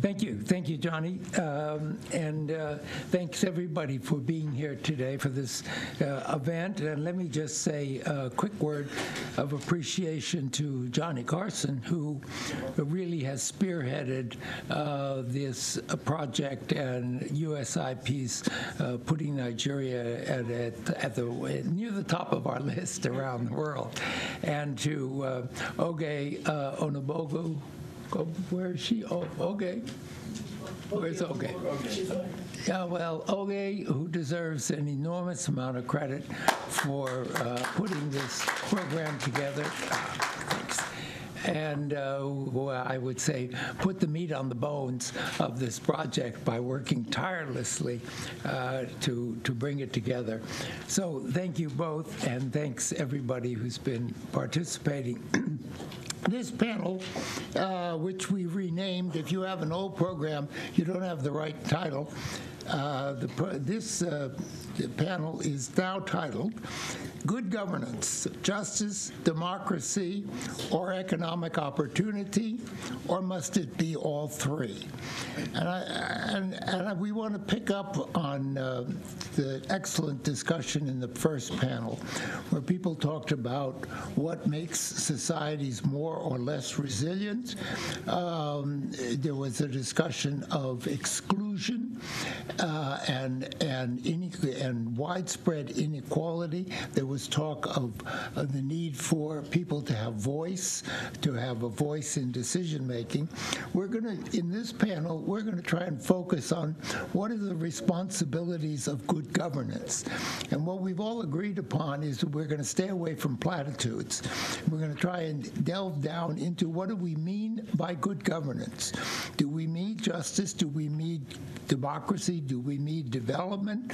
Thank you. Thank you, Johnny. Um, and uh, thanks everybody for being here today for this uh, event. And let me just say a quick word of appreciation to Johnny Carson, who really has spearheaded uh, this project and USIP's uh, putting Nigeria at, at, at, the near the top of our list around the world. And to uh, Oge uh, Onubogu, Where is she? Oh, okay. Where's Oge? Yeah, well, Oge, who deserves an enormous amount of credit for uh, putting this program together. Ah. And uh, well, I would say put the meat on the bones of this project by working tirelessly uh, to, to bring it together. So thank you both, and thanks everybody who's been participating. This panel, uh, which we renamed, if you have an old program, you don't have the right title. Uh, the, this uh, panel is now titled Good Governance, Justice, Democracy, or Economic Opportunity, or must it be all three? And, I, and, and we want to pick up on uh, the excellent discussion in the first panel, where people talked about what makes societies more or less resilient. Um, there was a discussion of exclusion uh, and and and widespread inequality. There was talk of uh, the need for people to have voice, to have a voice in decision making. We're going to in this panel we're going to try and focus on what are the responsibilities of good governance, and what we've all agreed upon is that we're going to stay away from platitudes. We're going to try and delve down into what do we mean by good governance. Do we mean justice? Do we mean democracy? Do we need development?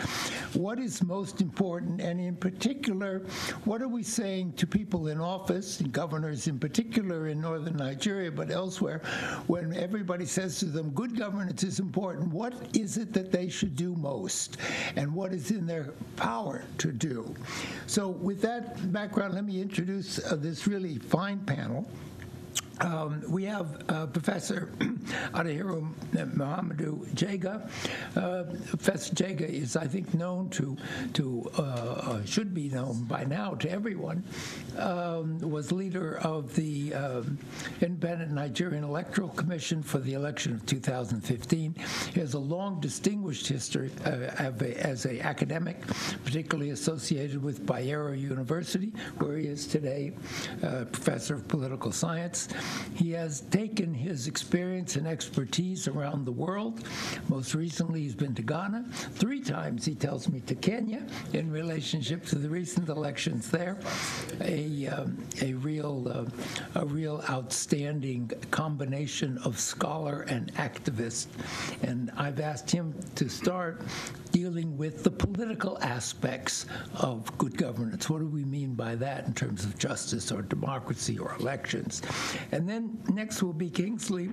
What is most important? And in particular, what are we saying to people in office, and governors in particular in northern Nigeria, but elsewhere, when everybody says to them, good governance is important, what is it that they should do most? And what is in their power to do? So, with that background, let me introduce uh, this really fine panel. Um, we have uh, Professor Attahiru Muhammadu Jega. Uh, Professor Jega is, I think, known to, to uh, uh should be known by now to everyone, um, was leader of the um, Independent Nigerian Electoral Commission for the election of 2015. He has a long, distinguished history uh, as an academic, particularly associated with Bayero University, where he is today uh, professor of political science. He has taken his experience and expertise around the world. Most recently, he's been to Ghana. Three times, he tells me, to Kenya in relationship to the recent elections there. A, um, a, real, uh, a real outstanding combination of scholar and activist. And I've asked him to start dealing with the political aspects of good governance. What do we mean by that in terms of justice or democracy or elections? And then next will be Kingsley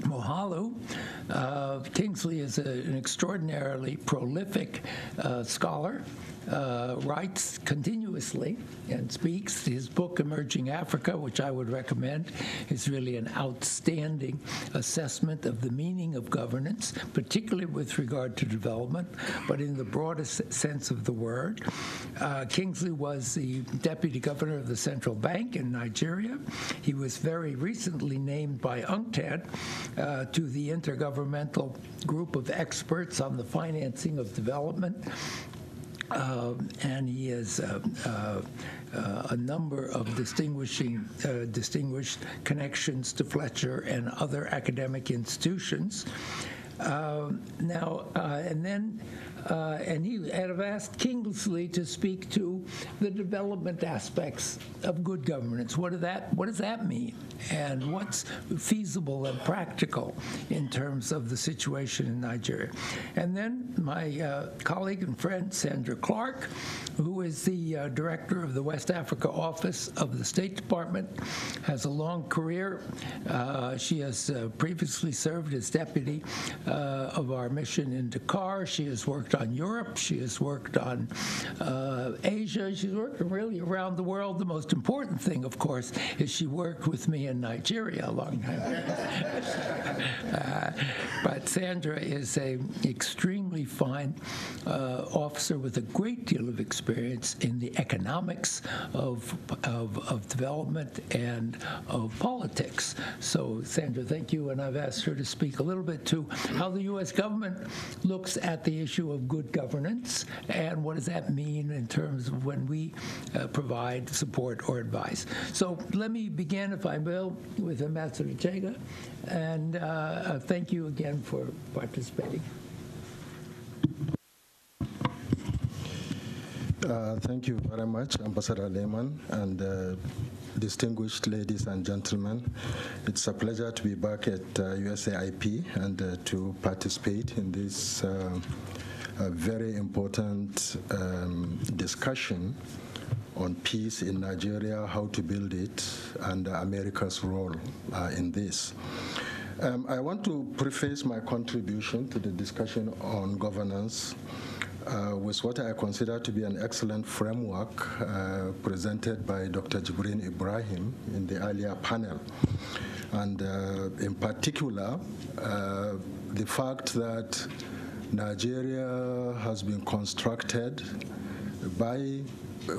Moghalu. Uh, Kingsley is a, an extraordinarily prolific uh, scholar uh, writes continuously and speaks. His book, Emerging Africa, which I would recommend, is really an outstanding assessment of the meaning of governance, particularly with regard to development, but in the broadest sense of the word. Uh, Kingsley was the deputy governor of the central bank in Nigeria. He was very recently named by UNCTAD uh, to the intergovernmental group of experts on the financing of development. Uh, and he has uh, uh, uh, a number of distinguishing, uh, distinguished connections to Fletcher and other academic institutions. Um, now, uh, and then and he had asked Kingsley to speak to the development aspects of good governance. What, that, what does that mean? And what's feasible and practical in terms of the situation in Nigeria? And then my uh, colleague and friend Sandra Clark, who is the uh, director of the West Africa office of the State Department, has a long career. Uh, she has uh, previously served as deputy uh, of our mission in Dakar. She has worked on Europe. She has worked on uh, Asia she's worked really around the world. The most important thing, of course, is she worked with me in Nigeria a long time. uh, but Sandra is a extremely fine uh, officer with a great deal of experience in the economics of, of, of development and of politics. So, Sandra, thank you, and I've asked her to speak a little bit to how the U.S. government looks at the issue of good governance and what does that mean in terms of when we uh, provide support or advice. So let me begin, if I will, with Ambassador Jega, and uh, uh, thank you again for participating. Uh, thank you very much, Ambassador Lyman, and uh, distinguished ladies and gentlemen. It's a pleasure to be back at uh, USAIP and uh, to participate in this uh, very important um, discussion on peace in Nigeria, how to build it, and America's role uh, in this. Um, I want to preface my contribution to the discussion on governance uh, with what I consider to be an excellent framework uh, presented by Dr. Jibrin Ibrahim in the earlier panel. And uh, in particular, uh, the fact that Nigeria has been constructed by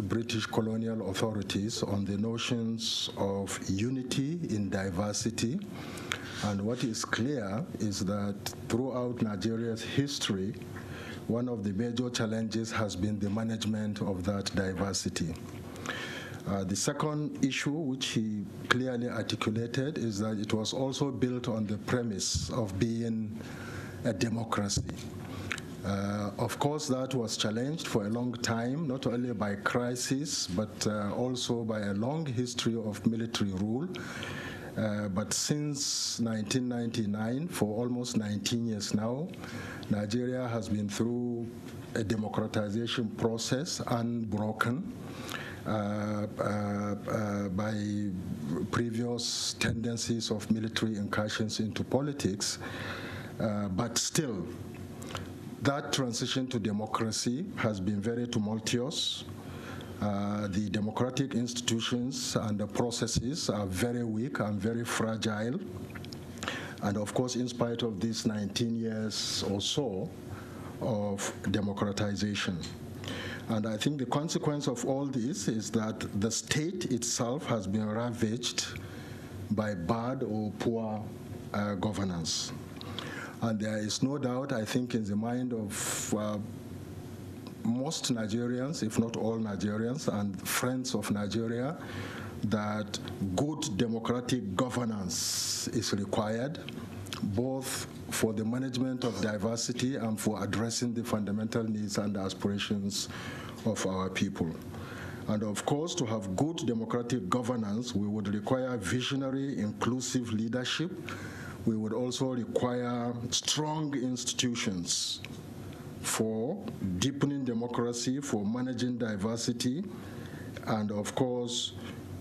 British colonial authorities on the notions of unity in diversity. And what is clear is that throughout Nigeria's history, one of the major challenges has been the management of that diversity. Uh, the second issue, which he clearly articulated, is that it was also built on the premise of being a democracy. Uh, of course, that was challenged for a long time, not only by crisis, but uh, also by a long history of military rule. Uh, but since 1999, for almost 19 years now, Nigeria has been through a democratization process unbroken. Uh, uh, uh, by previous tendencies of military incursions into politics, uh, but still, that transition to democracy has been very tumultuous. Uh, the democratic institutions and the processes are very weak and very fragile. And of course, in spite of these 19 years or so of democratization. And I think the consequence of all this is that the state itself has been ravaged by bad or poor uh, governance. And there is no doubt, I think, in the mind of uh, most Nigerians, if not all Nigerians, and friends of Nigeria, that good democratic governance is required, both for the management of diversity and for addressing the fundamental needs and aspirations of our people. And of course, to have good democratic governance, we would require visionary, inclusive leadership. We would also require strong institutions for deepening democracy, for managing diversity, and of course,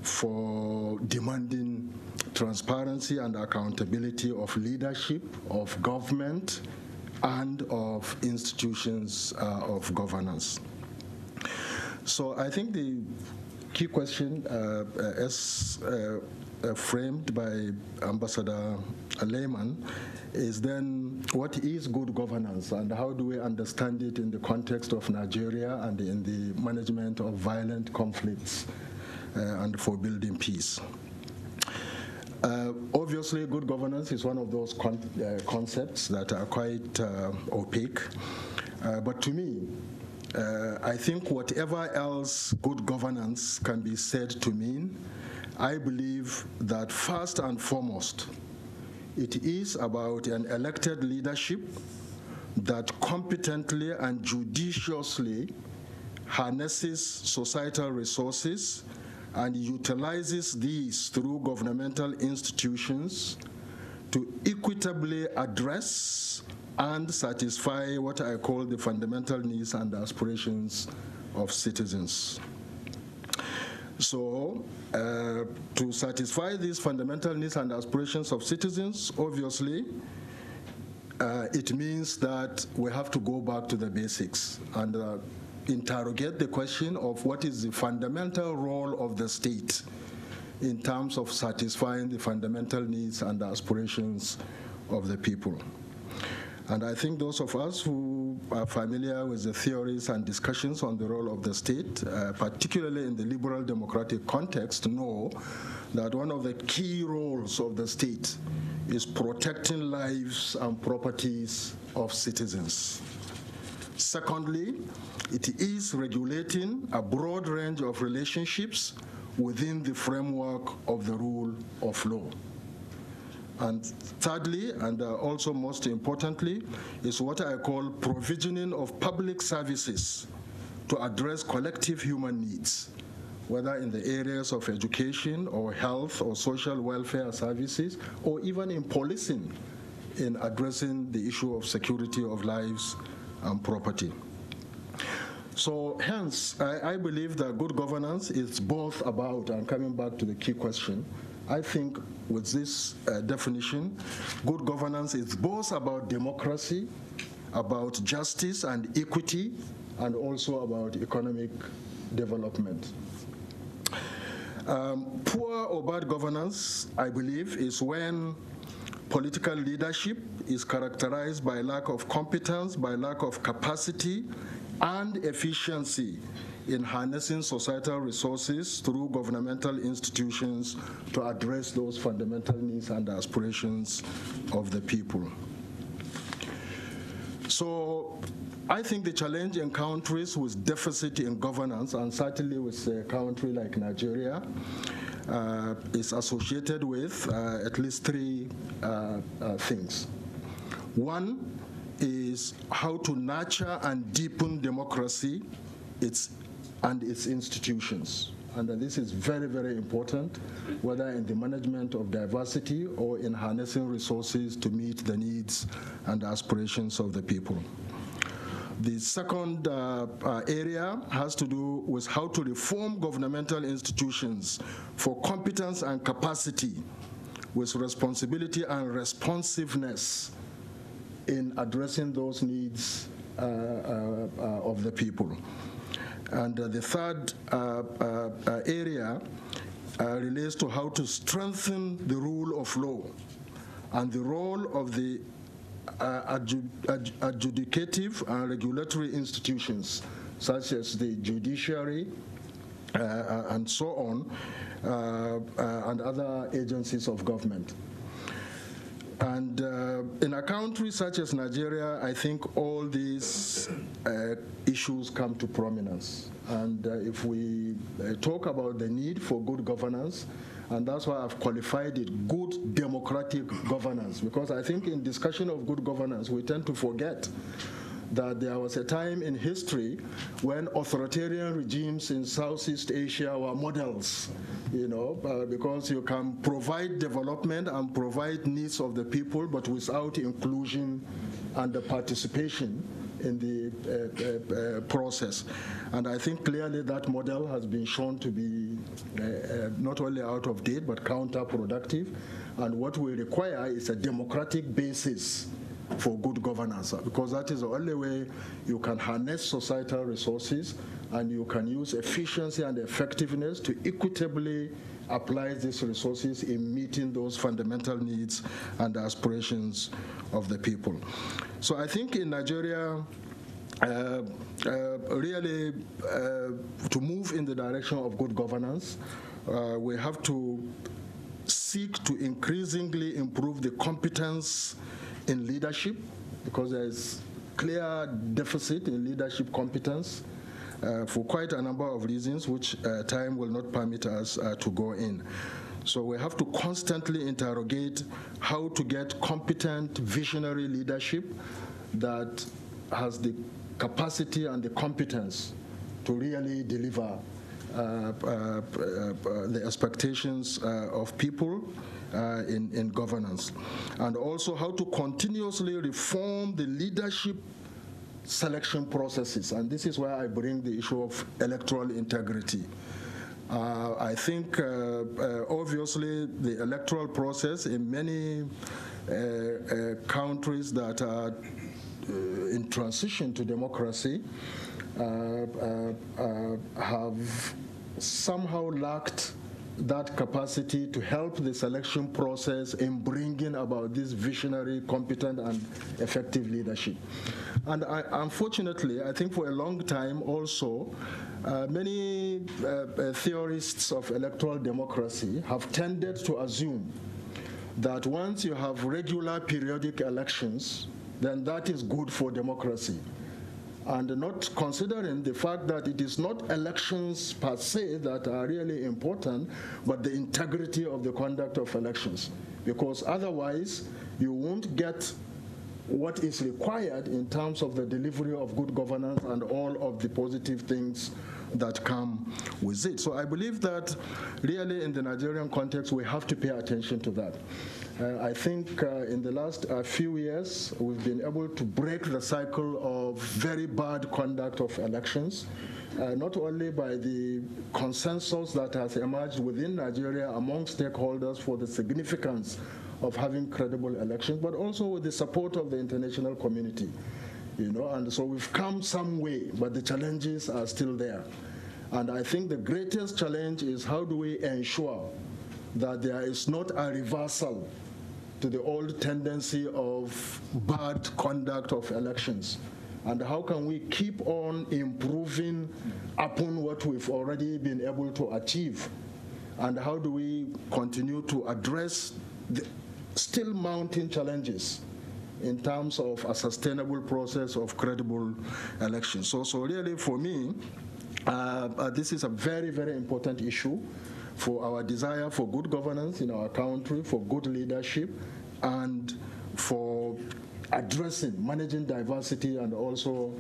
for demanding transparency and accountability of leadership, of government, and of institutions uh, of governance. So I think the key question, uh, as uh, uh, framed by Ambassador Lyman, is then what is good governance and how do we understand it in the context of Nigeria and in the management of violent conflicts uh, and for building peace. Uh, obviously, good governance is one of those con uh, concepts that are quite uh, opaque. Uh, but to me, I think whatever else good governance can be said to mean, I believe that first and foremost, it is about an elected leadership that competently and judiciously harnesses societal resources and utilizes these through governmental institutions to equitably address and satisfy what I call the fundamental needs and aspirations of citizens. So, uh, to satisfy these fundamental needs and aspirations of citizens, obviously, uh, it means that we have to go back to the basics. And uh, interrogate the question of what is the fundamental role of the state in terms of satisfying the fundamental needs and aspirations of the people. And I think those of us who are familiar with the theories and discussions on the role of the state, uh, particularly in the liberal democratic context, know that one of the key roles of the state is protecting lives and properties of citizens. Secondly, it is regulating a broad range of relationships within the framework of the rule of law. And thirdly, and uh, also most importantly, is what I call provisioning of public services to address collective human needs, whether in the areas of education or health or social welfare services, or even in policing in addressing the issue of security of lives and property. So hence, I, I, believe that good governance is both about, and coming back to the key question, I think with this uh, definition, good governance is both about democracy, about justice and equity, and also about economic development. Um, poor or bad governance, I believe, is when political leadership is characterized by lack of competence, by lack of capacity and efficiency in harnessing societal resources through governmental institutions to address those fundamental needs and aspirations of the people. So I think the challenge in countries with deficit in governance, and certainly with a country like Nigeria, uh, is associated with uh, at least three uh, uh things. One is how to nurture and deepen democracy, its and its institutions. And this is very, very important, whether in the management of diversity or in harnessing resources to meet the needs and aspirations of the people. The second uh, uh, area has to do with how to reform governmental institutions for competence and capacity with responsibility and responsiveness in addressing those needs uh, uh, uh of the people. And uh, the third uh, uh, uh area uh, relates to how to strengthen the rule of law and the role of the uh, adjudicative and regulatory institutions, such as the judiciary and so on, and other agencies of government. And uh, in a country such as Nigeria, I think all these uh, issues come to prominence. And uh, if we uh, talk about the need for good governance, and that's why I've qualified it good democratic governance, because I think in discussion of good governance, we tend to forget that there was a time in history when authoritarian regimes in Southeast Asia were models, you know, uh, because you can provide development and provide needs of the people, but without inclusion and the participation in the uh, uh, uh process. And I think clearly that model has been shown to be uh, uh, not only out of date, but counterproductive. And what we require is a democratic basis for good governance because that is the only way you can harness societal resources and you can use efficiency and effectiveness to equitably apply these resources in meeting those fundamental needs and aspirations of the people. So I think in Nigeria, uh, uh, really uh, to move in the direction of good governance, uh, we have to seek to increasingly improve the competence in leadership because there is clear deficit in leadership competence uh, for quite a number of reasons which uh, time will not permit us uh, to go in. So we have to constantly interrogate how to get competent visionary leadership that has the capacity and the competence to really deliver uh, uh, uh, the expectations of people uh, in, in governance, and also how to continuously reform the leadership selection processes. And this is where I bring the issue of electoral integrity. Uh, I think, uh, uh, obviously, the electoral process in many uh, uh, countries that are in transition to democracy uh, uh, uh, have somehow lacked that capacity to help the selection process in bringing about this visionary, competent, and effective leadership. And I, unfortunately, I think for a long time also, uh, many uh, uh, theorists of electoral democracy have tended to assume that once you have regular periodic elections, then that is good for democracy and not considering the fact that it is not elections per se that are really important, but the integrity of the conduct of elections. Because otherwise, you won't get what is required in terms of the delivery of good governance and all of the positive things that come with it. So I believe that really in the Nigerian context, we have to pay attention to that. Uh, I think uh, in the last uh, few years, we've been able to break the cycle of very bad conduct of elections, uh, not only by the consensus that has emerged within Nigeria among stakeholders for the significance of having credible elections, but also with the support of the international community. You know, and so we've come some way, but the challenges are still there. And I think the greatest challenge is how do we ensure that there is not a reversal to the old tendency of bad conduct of elections? And how can we keep on improving upon what we've already been able to achieve? And how do we continue to address the still mounting challenges in terms of a sustainable process of credible elections? So, so really for me, uh, uh, this is a very, very important issue for our desire for good governance in our country, for good leadership, and for addressing, managing diversity and also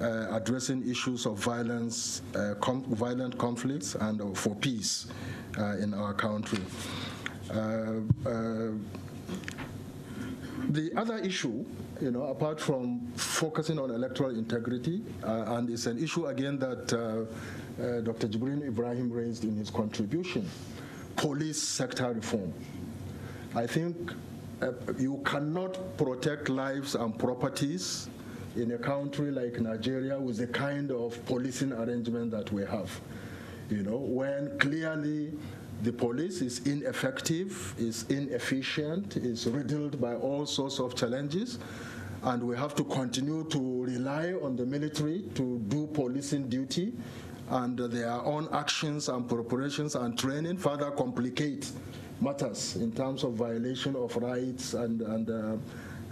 uh, addressing issues of violence, uh, com violent conflicts and uh, for peace uh, in our country. Uh, uh, the other issue, you know, apart from focusing on electoral integrity, and it's an issue again that Dr. Jibrin Ibrahim raised in his contribution, police sector reform. I think uh, you cannot protect lives and properties in a country like Nigeria with the kind of policing arrangement that we have. You know, when clearly the police is ineffective, is inefficient, is riddled by all sorts of challenges, and we have to continue to rely on the military to do policing duty, and their own actions and preparations and training further complicate matters in terms of violation of rights and, and uh,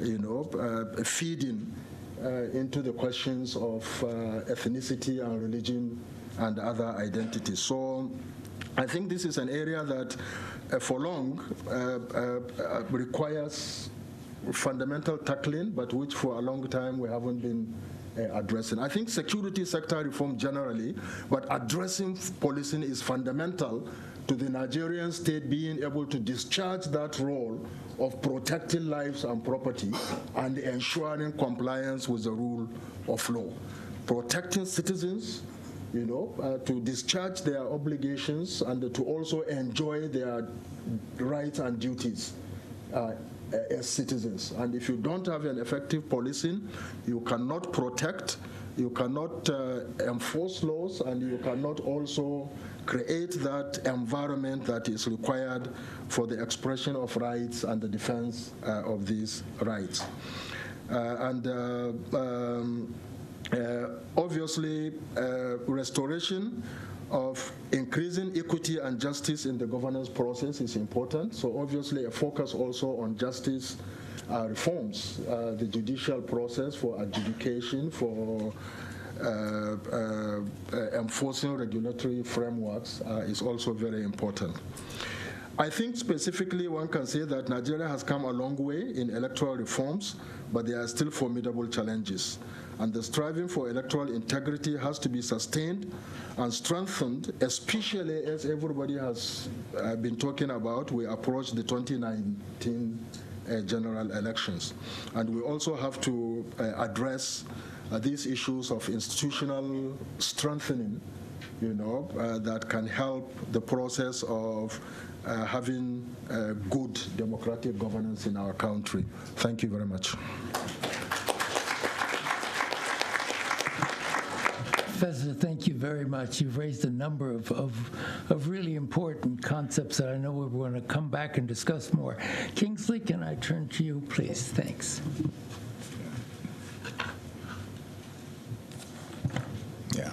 you know, uh, feeding uh, into the questions of uh, ethnicity and religion and other identities. So I think this is an area that uh, for long uh, requires fundamental tackling, but which for a long time we haven't been addressing. I think security sector reform generally, but addressing policing is fundamental to the Nigerian state being able to discharge that role of protecting lives and property and ensuring compliance with the rule of law. Protecting citizens, you know, uh, to discharge their obligations and to also enjoy their rights and duties uh, as citizens. And if you don't have an effective policing, you cannot protect, you cannot uh, enforce laws, and you cannot also create that environment that is required for the expression of rights and the defense uh, of these rights. Uh, and uh, um, uh, obviously, uh, restoration of increasing equity and justice in the governance process is important. So obviously a focus also on justice uh, reforms, uh, the judicial process for adjudication, for uh, uh, enforcing regulatory frameworks uh, is also very important. I think specifically one can say that Nigeria has come a long way in electoral reforms, but there are still formidable challenges. And the striving for electoral integrity has to be sustained and strengthened, especially as everybody has uh, been talking about, we approach the 2019 uh, general elections. And we also have to uh, address uh, these issues of institutional strengthening, you know, uh, that can help the process of uh, having uh, good democratic governance in our country. Thank you very much. Professor, thank you very much. You've raised a number of, of, of really important concepts that I know we're going to come back and discuss more. Kingsley, can I turn to you, please? Thanks. Yeah.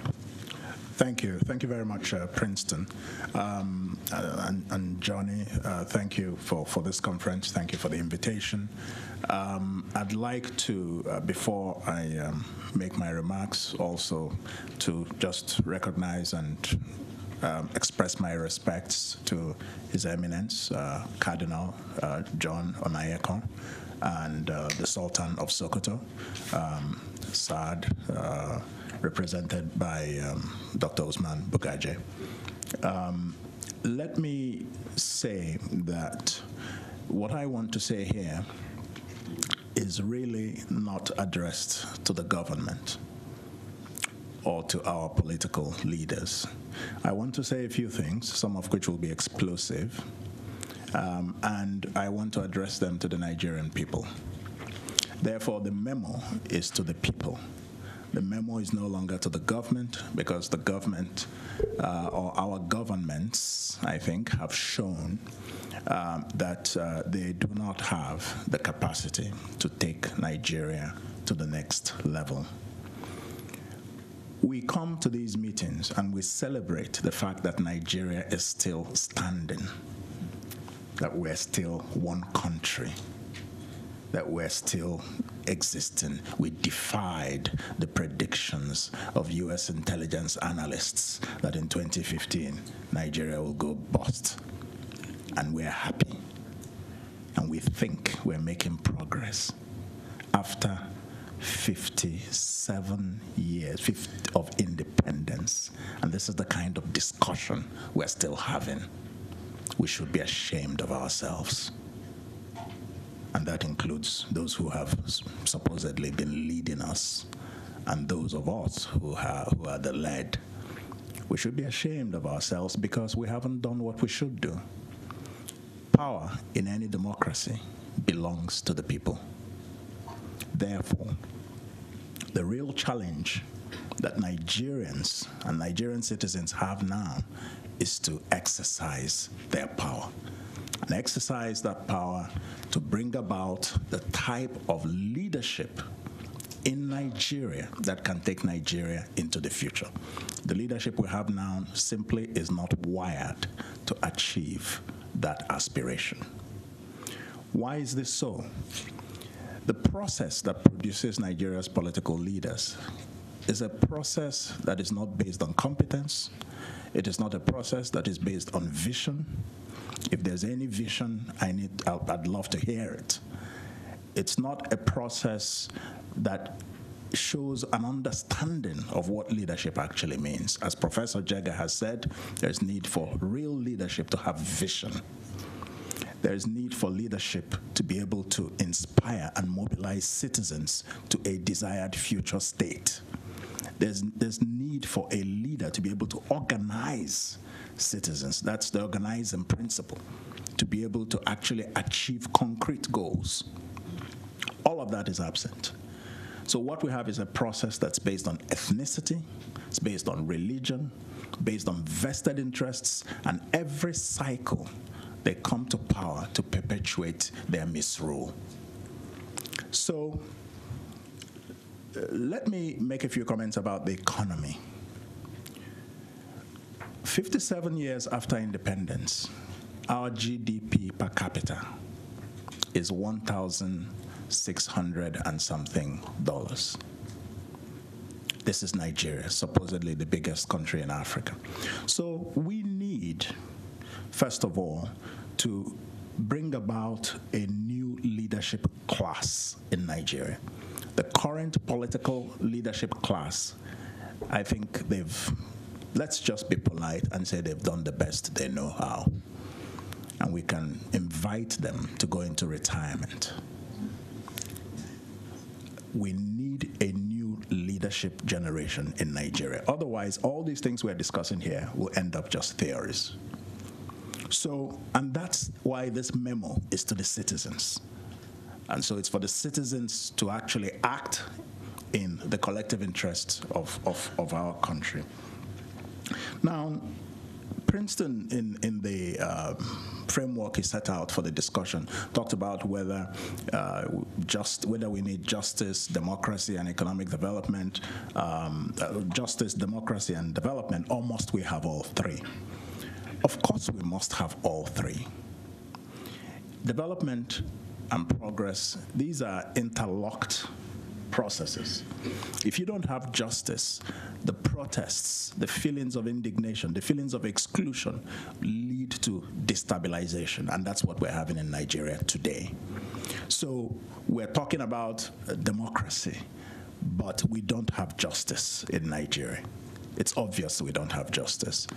Thank you. Thank you very much, uh, Princeton. Um, uh, and, and, Johnny, uh, thank you for, for this conference. Thank you for the invitation. Um, I'd like to, uh, before I um, make my remarks, also to just recognize and um, express my respects to His Eminence, uh, Cardinal uh, John Onaiyekan, and uh, the Sultan of Sokoto, um, Saad, uh, represented by um, Dr. Usman Bugaje. Um, let me say that what I want to say here is really not addressed to the government or to our political leaders. I want to say a few things, some of which will be explosive, um, and I want to address them to the Nigerian people. Therefore, the memo is to the people. The memo is no longer to the government because the government uh, or our governments, I think, have shown um, that uh, they do not have the capacity to take Nigeria to the next level. We come to these meetings and we celebrate the fact that Nigeria is still standing, that we're still one country, that we're still existing. We defied the predictions of US intelligence analysts that in 2015 Nigeria will go bust. And we're happy. And we think we're making progress. After 57 years of independence, and this is the kind of discussion we're still having, we should be ashamed of ourselves and that includes those who have supposedly been leading us and those of us who, have, who are the led. We should be ashamed of ourselves because we haven't done what we should do. Power in any democracy belongs to the people. Therefore, the real challenge that Nigerians and Nigerian citizens have now is to exercise their power and exercise that power to bring about the type of leadership in Nigeria that can take Nigeria into the future. The leadership we have now simply is not wired to achieve that aspiration. Why is this so? The process that produces Nigeria's political leaders is a process that is not based on competence. It is not a process that is based on vision. If there's any vision, I need, I'd love to hear it. It's not a process that shows an understanding of what leadership actually means. As Professor Jega has said, there's need for real leadership to have vision. There's need for leadership to be able to inspire and mobilize citizens to a desired future state. There's, there's need for a leader to be able to organize citizens. That's the organizing principle, to be able to actually achieve concrete goals. All of that is absent. So, what we have is a process that's based on ethnicity, it's based on religion, based on vested interests, and every cycle they come to power to perpetuate their misrule. So, uh, let me make a few comments about the economy. 57 years after independence, our GDP per capita is 1,600 and something dollars. This is Nigeria, supposedly the biggest country in Africa. So we need, first of all, to bring about a new leadership class in Nigeria. The current political leadership class, I think they've let's just be polite and say they've done the best they know how. And we can invite them to go into retirement. We need a new leadership generation in Nigeria. Otherwise, all these things we're discussing here will end up just theories. So, and that's why this memo is to the citizens. And so it's for the citizens to actually act in the collective interests of, of, of our country. Now, Princeton, in, in the uh, framework he set out for the discussion, talked about whether uh, just whether we need justice, democracy, and economic development, um, uh, justice, democracy, and development, or must we have all three? Of course, we must have all three. Development and progress, these are interlocked processes. If you don't have justice, the protests, the feelings of indignation, the feelings of exclusion lead to destabilization, and that's what we're having in Nigeria today. So we're talking about uh, democracy, but we don't have justice in Nigeria. It's obvious we don't have justice.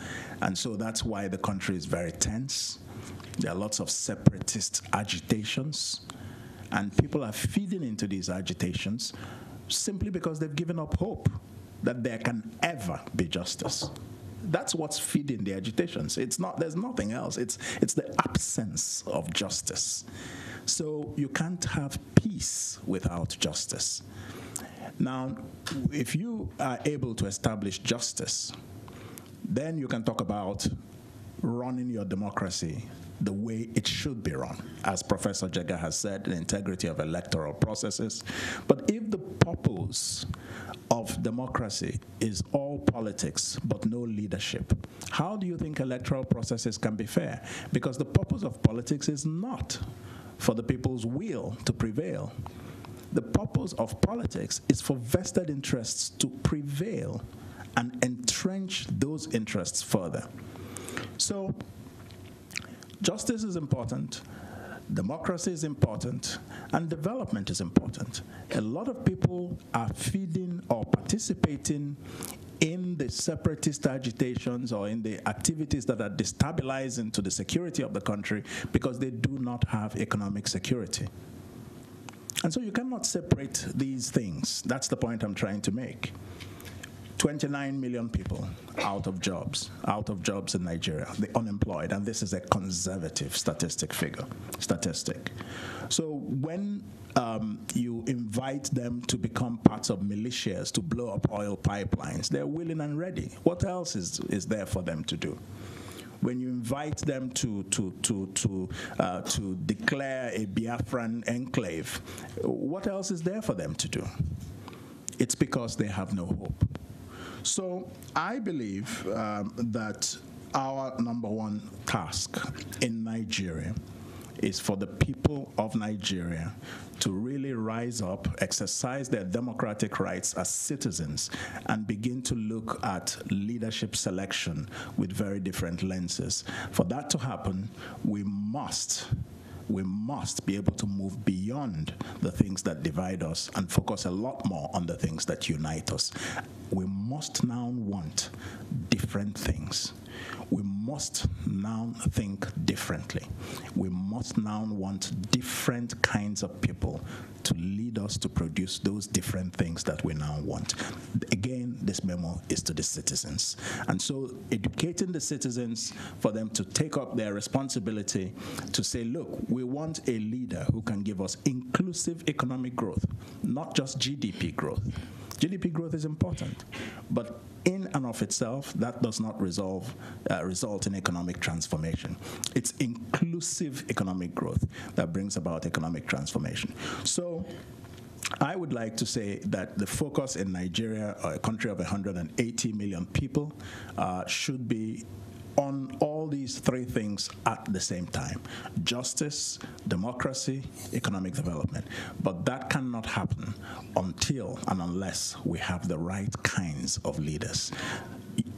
And so that's why the country is very tense. There are lots of separatist agitations and people are feeding into these agitations simply because they've given up hope that there can ever be justice. That's what's feeding the agitations. It's not, there's nothing else. It's, it's the absence of justice. So you can't have peace without justice. Now, if you are able to establish justice, then you can talk about running your democracy the way it should be run. As Professor Jega has said, the integrity of electoral processes. But if the purpose of democracy is all politics but no leadership, how do you think electoral processes can be fair? Because the purpose of politics is not for the people's will to prevail. The purpose of politics is for vested interests to prevail and entrench those interests further. So Justice is important, democracy is important, and development is important. A lot of people are feeding or participating in the separatist agitations or in the activities that are destabilizing to the security of the country because they do not have economic security. And so you cannot separate these things. That's the point I'm trying to make. 29 million people out of jobs, out of jobs in Nigeria, the unemployed, and this is a conservative statistic figure, statistic. So when um, you invite them to become parts of militias to blow up oil pipelines, they're willing and ready. What else is, is there for them to do? when you invite them to to to to uh, to declare a Biafran enclave, what else is there for them to do? It's because they have no hope. So I believe um, that our number one task in Nigeria is for the people of Nigeria to really rise up, exercise their democratic rights as citizens, and begin to look at leadership selection with very different lenses. For that to happen, we must we must be able to move beyond the things that divide us and focus a lot more on the things that unite us. We must now want different things. We must now think differently. We must now want different kinds of people to lead us to produce those different things that we now want. Again, this memo is to the citizens. And so educating the citizens for them to take up their responsibility to say, look, we want a leader who can give us inclusive economic growth, not just GDP growth. GDP growth is important, but in and of itself, that does not resolve, uh, result in economic transformation. It's inclusive economic growth that brings about economic transformation. So I would like to say that the focus in Nigeria, a country of 180 million people, uh, should be on all these three things at the same time justice, democracy, economic development. But that cannot happen until and unless we have the right kinds of leaders.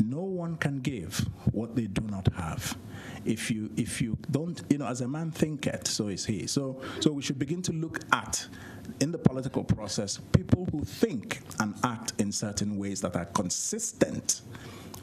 No one can give what they do not have. If you if you don't, you know, as a man thinketh, so is he. So so we should begin to look at in the political process people who think and act in certain ways that are consistent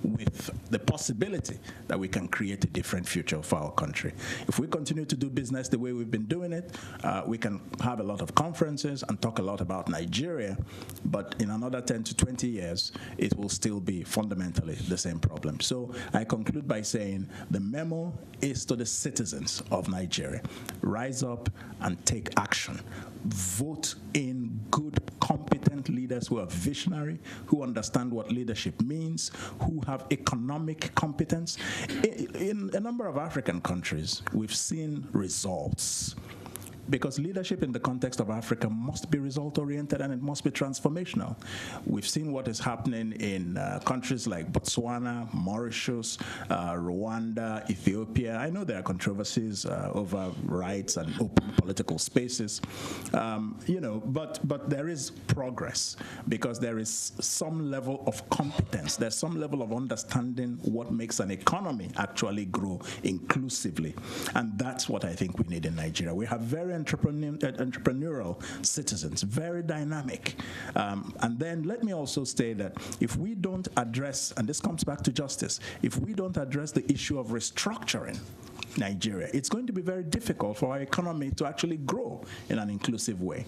with the possibility that we can create a different future for our country. If we continue to do business the way we've been doing it, uh, we can have a lot of conferences and talk a lot about Nigeria, but in another 10 to 20 years, it will still be fundamentally the same problem. So I conclude by saying the memo is to the citizens of Nigeria. Rise up and take action. Vote in good, competent leaders who are visionary, who understand what leadership means, who have economic competence. In, in a number of African countries, we've seen results because leadership in the context of Africa must be result oriented and it must be transformational. We've seen what is happening in uh, countries like Botswana, Mauritius, uh, Rwanda, Ethiopia. I know there are controversies uh, over rights and open political spaces, um, you know, but but there is progress because there is some level of competence. There's some level of understanding what makes an economy actually grow inclusively, and that's what I think we need in Nigeria. We have very entrepreneur, uh, entrepreneurial citizens, very dynamic. Um, and then let me also say that if we don't address, and this comes back to justice, if we don't address the issue of restructuring, Nigeria, it's going to be very difficult for our economy to actually grow in an inclusive way.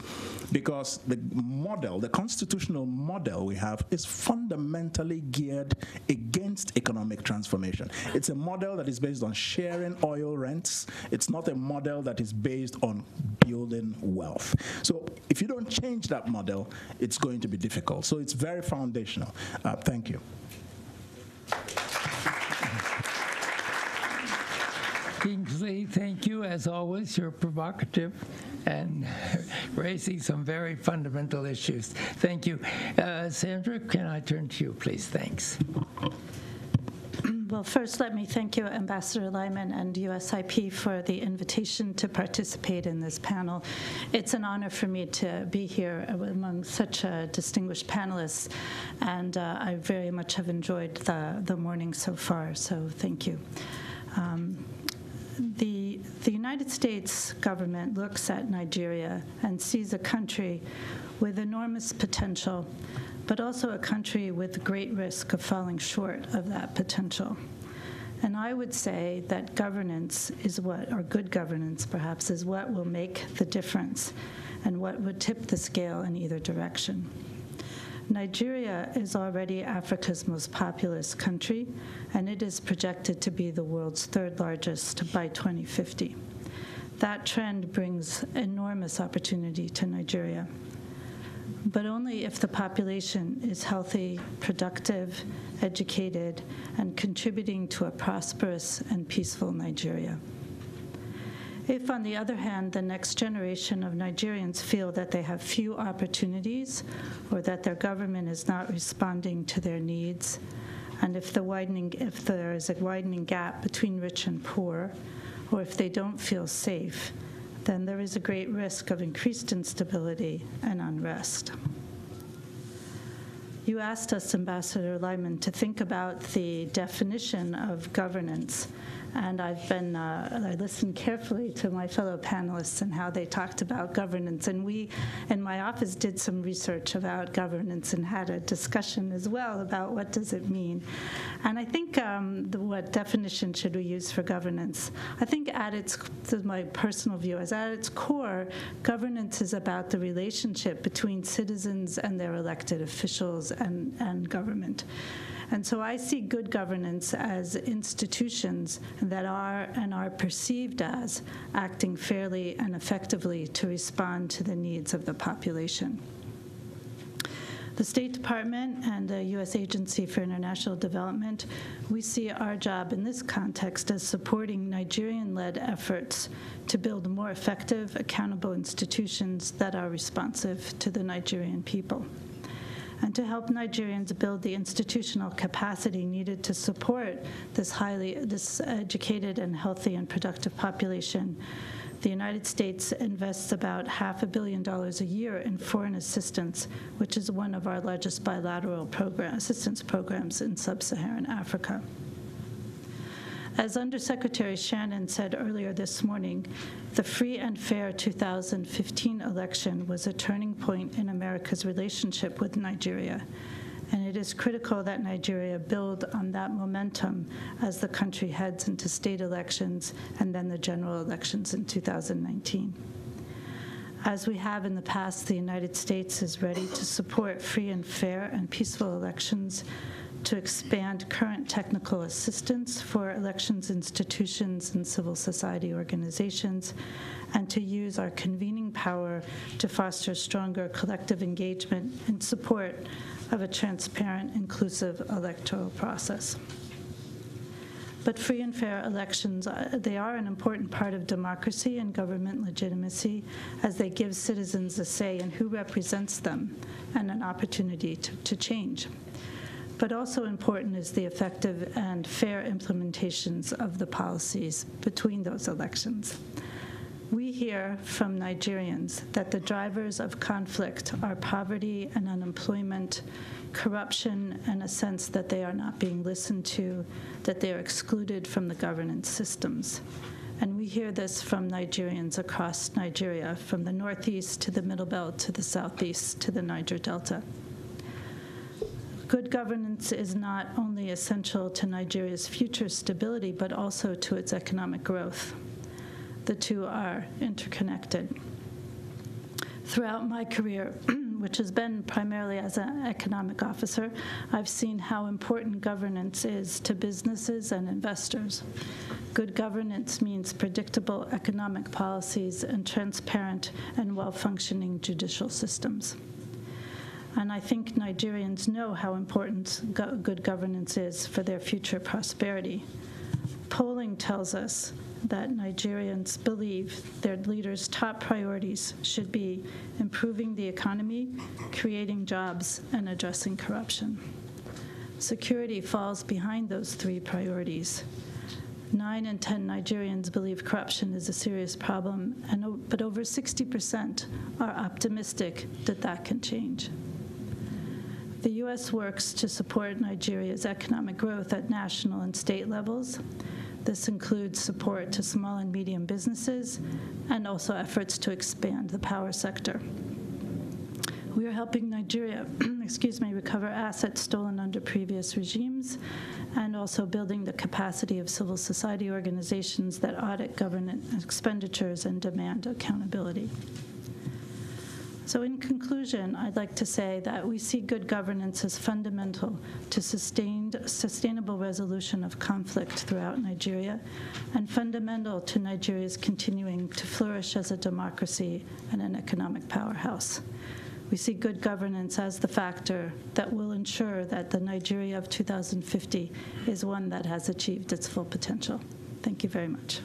Because the model, the constitutional model we have, is fundamentally geared against economic transformation. It's a model that is based on sharing oil rents, it's not a model that is based on building wealth. So if you don't change that model, it's going to be difficult. So it's very foundational. Uh, thank you. Kingsley, thank you. As always, you're provocative and raising some very fundamental issues. Thank you. Uh, Sandra, can I turn to you, please? Thanks. Well, first, let me thank you, Ambassador Lyman and USIP, for the invitation to participate in this panel. It's an honor for me to be here among such uh, distinguished panelists, and uh, I very much have enjoyed the, the morning so far, so thank you. Um, the, the United States government looks at Nigeria and sees a country with enormous potential, but also a country with great risk of falling short of that potential. And I would say that governance is what, or good governance perhaps, is what will make the difference and what would tip the scale in either direction. Nigeria is already Africa's most populous country, and it is projected to be the world's third largest by 2050. That trend brings enormous opportunity to Nigeria, but only if the population is healthy, productive, educated, and contributing to a prosperous and peaceful Nigeria. If, on the other hand, the next generation of Nigerians feel that they have few opportunities or that their government is not responding to their needs, and if, the widening, if there is a widening gap between rich and poor, or if they don't feel safe, then there is a great risk of increased instability and unrest. You asked us, Ambassador Lyman, to think about the definition of governance and I've been, uh, I listened carefully to my fellow panelists and how they talked about governance. And we, in my office, did some research about governance and had a discussion as well about what does it mean. And I think um, the, what definition should we use for governance? I think at its, my personal view, is at its core, governance is about the relationship between citizens and their elected officials and, and government. And so I see good governance as institutions that are and are perceived as acting fairly and effectively to respond to the needs of the population. The State Department and the U.S. Agency for International Development, we see our job in this context as supporting Nigerian led efforts to build more effective, accountable institutions that are responsive to the Nigerian people and to help Nigerians build the institutional capacity needed to support this highly this educated and healthy and productive population. The United States invests about half a billion dollars a year in foreign assistance, which is one of our largest bilateral program, assistance programs in sub-Saharan Africa. As Undersecretary Shannon said earlier this morning, the free and fair 2015 election was a turning point in America's relationship with Nigeria, and it is critical that Nigeria build on that momentum as the country heads into state elections and then the general elections in 2019. As we have in the past, the United States is ready to support free and fair and peaceful elections to expand current technical assistance for elections institutions and civil society organizations, and to use our convening power to foster stronger collective engagement in support of a transparent, inclusive electoral process. But free and fair elections, uh, they are an important part of democracy and government legitimacy as they give citizens a say in who represents them and an opportunity to, to change. But also important is the effective and fair implementations of the policies between those elections. We hear from Nigerians that the drivers of conflict are poverty and unemployment, corruption, and a sense that they are not being listened to, that they are excluded from the governance systems. And we hear this from Nigerians across Nigeria, from the Northeast to the Middle Belt to the Southeast to the Niger Delta. Good governance is not only essential to Nigeria's future stability, but also to its economic growth. The two are interconnected. Throughout my career, which has been primarily as an economic officer, I've seen how important governance is to businesses and investors. Good governance means predictable economic policies and transparent and well functioning judicial systems. And I think Nigerians know how important go- good governance is for their future prosperity. Polling tells us that Nigerians believe their leaders' top priorities should be improving the economy, creating jobs, and addressing corruption. Security falls behind those three priorities. Nine in 10 Nigerians believe corruption is a serious problem, and, but over 60% are optimistic that that can change. The U.S. works to support Nigeria's economic growth at national and state levels. This includes support to small and medium businesses and also efforts to expand the power sector. We are helping Nigeria, excuse me, recover assets stolen under previous regimes and also building the capacity of civil society organizations that audit government expenditures and demand accountability. So, in conclusion, I'd like to say that we see good governance as fundamental to sustained, sustainable resolution of conflict throughout Nigeria and fundamental to Nigeria's continuing to flourish as a democracy and an economic powerhouse. We see good governance as the factor that will ensure that the Nigeria of 2050 is one that has achieved its full potential. Thank you very much.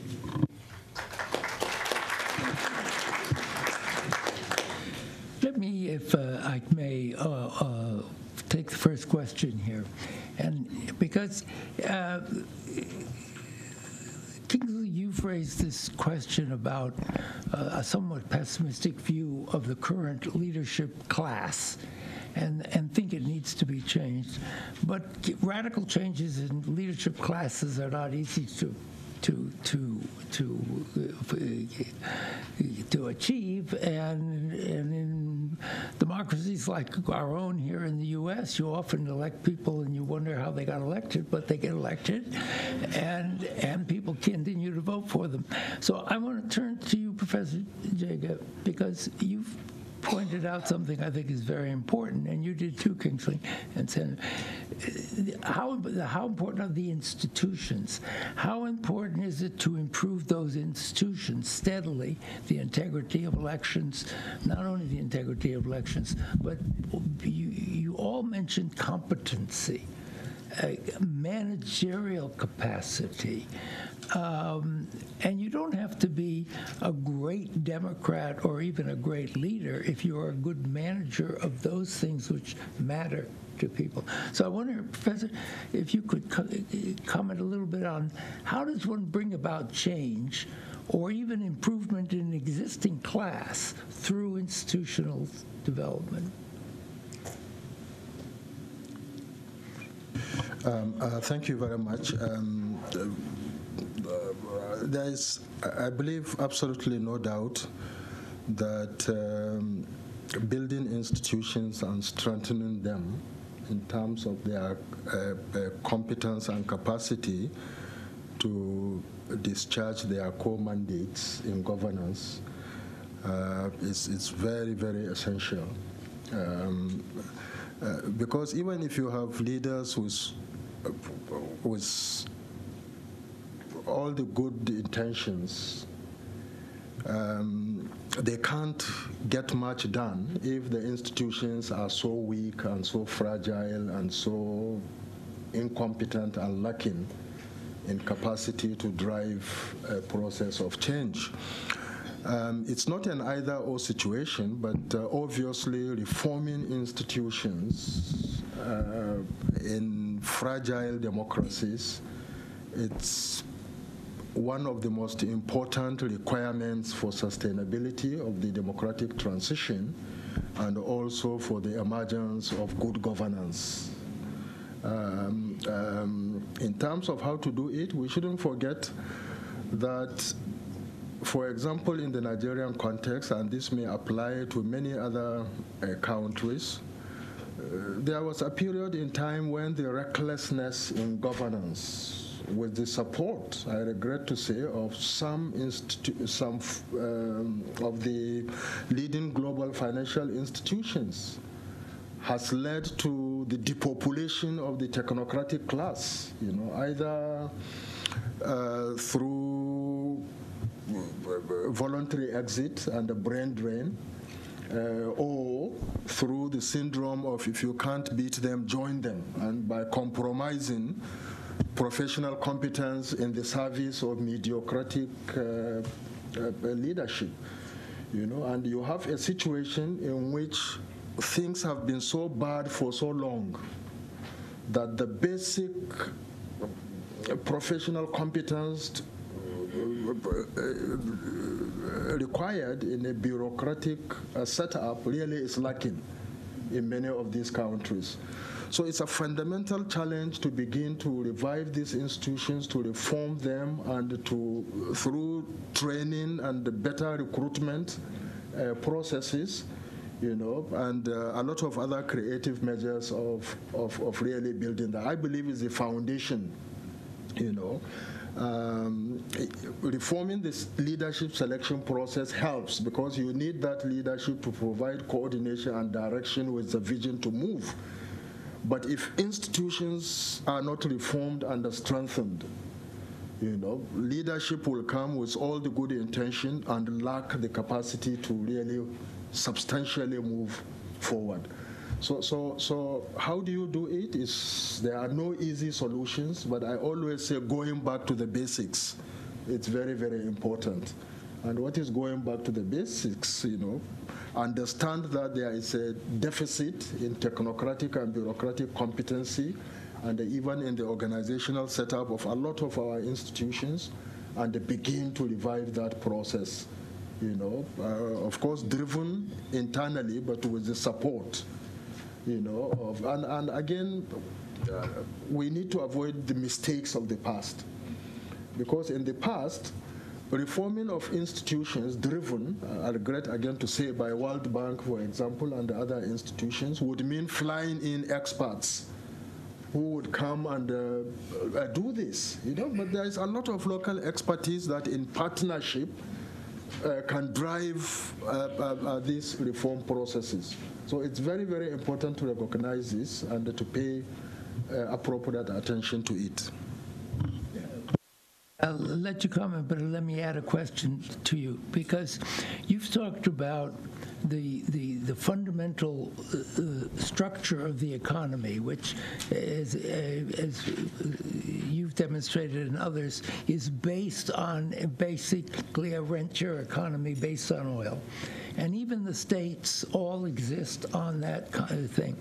Let me, if uh, I may, uh, uh, take the first question here. And because uh, Kingsley, you've raised this question about uh, a somewhat pessimistic view of the current leadership class and, and think it needs to be changed. But radical changes in leadership classes are not easy to to to to uh, to achieve and and in democracies like our own here in the US you often elect people and you wonder how they got elected but they get elected and and people continue to vote for them. So I want to turn to you Professor Jega, because you've pointed out something I think is very important, and you did too, Kingsley and Senator. How, how important are the institutions? How important is it to improve those institutions steadily, the integrity of elections, not only the integrity of elections, but you, you all mentioned competency. Uh, managerial capacity. Um, and you don't have to be a great Democrat or even a great leader if you are a good manager of those things which matter to people. So I wonder, Professor, if you could co- comment a little bit on how does one bring about change or even improvement in existing class through institutional development? Um, uh, thank you very much. Um, there is, I believe, absolutely no doubt that um, building institutions and strengthening them in terms of their uh, uh, competence and capacity to discharge their core mandates in governance uh, is, is very, very essential. Um, uh, because even if you have leaders uh, with all the good intentions, um, they can't get much done if the institutions are so weak and so fragile and so incompetent and lacking in capacity to drive a process of change. Um, it's not an either or situation, but uh, obviously reforming institutions uh, in fragile democracies, it's one of the most important requirements for sustainability of the democratic transition and also for the emergence of good governance. Um, um, in terms of how to do it, we shouldn't forget that, for example, in the Nigerian context, and this may apply to many other uh, countries, uh, there was a period in time when the recklessness in governance with the support, I regret to say, of some, some um, of the leading global financial institutions has led to the depopulation of the technocratic class, you know, either uh, through voluntary exit and a brain drain, uh, or through the syndrome of if you can't beat them, join them, and by compromising professional competence in the service of mediocratic uh, uh, leadership. You know, and you have a situation in which things have been so bad for so long that the basic professional competence required in a bureaucratic uh, setup really is lacking in many of these countries. So it's a fundamental challenge to begin to revive these institutions, to reform them, and to, through training and better recruitment uh, processes, you know, and uh, a lot of other creative measures of, of, of really building that. I believe is the foundation, you know. Um, reforming this leadership selection process helps because you need that leadership to provide coordination and direction with the vision to move. But if institutions are not reformed and strengthened, you know, leadership will come with all the good intention and lack the capacity to really substantially move forward. So, so, so how do you do it? Is there are no easy solutions, but I always say going back to the basics. It's very, very important. And what is going back to the basics, you know, understand that there is a deficit in technocratic and bureaucratic competency and even in the organizational setup of a lot of our institutions and begin to revive that process. You know, uh, of course, driven internally, but with the support, you know, of, and, and again, uh, we need to avoid the mistakes of the past. Because in the past, reforming of institutions driven, uh, I regret again to say, by World Bank, for example, and other institutions, would mean flying in experts who would come and uh, uh, do this, you know, but there is a lot of local expertise that in partnership uh, can drive uh, uh, these reform processes. So it's very, very important to recognize this and to pay appropriate attention to it. I'll let you comment, but let me add a question to you because you've talked about the the, the fundamental uh, uh structure of the economy, which, is, uh, as you've demonstrated and others, is based on basically a rentier economy based on oil, and even the states all exist on that kind of thing.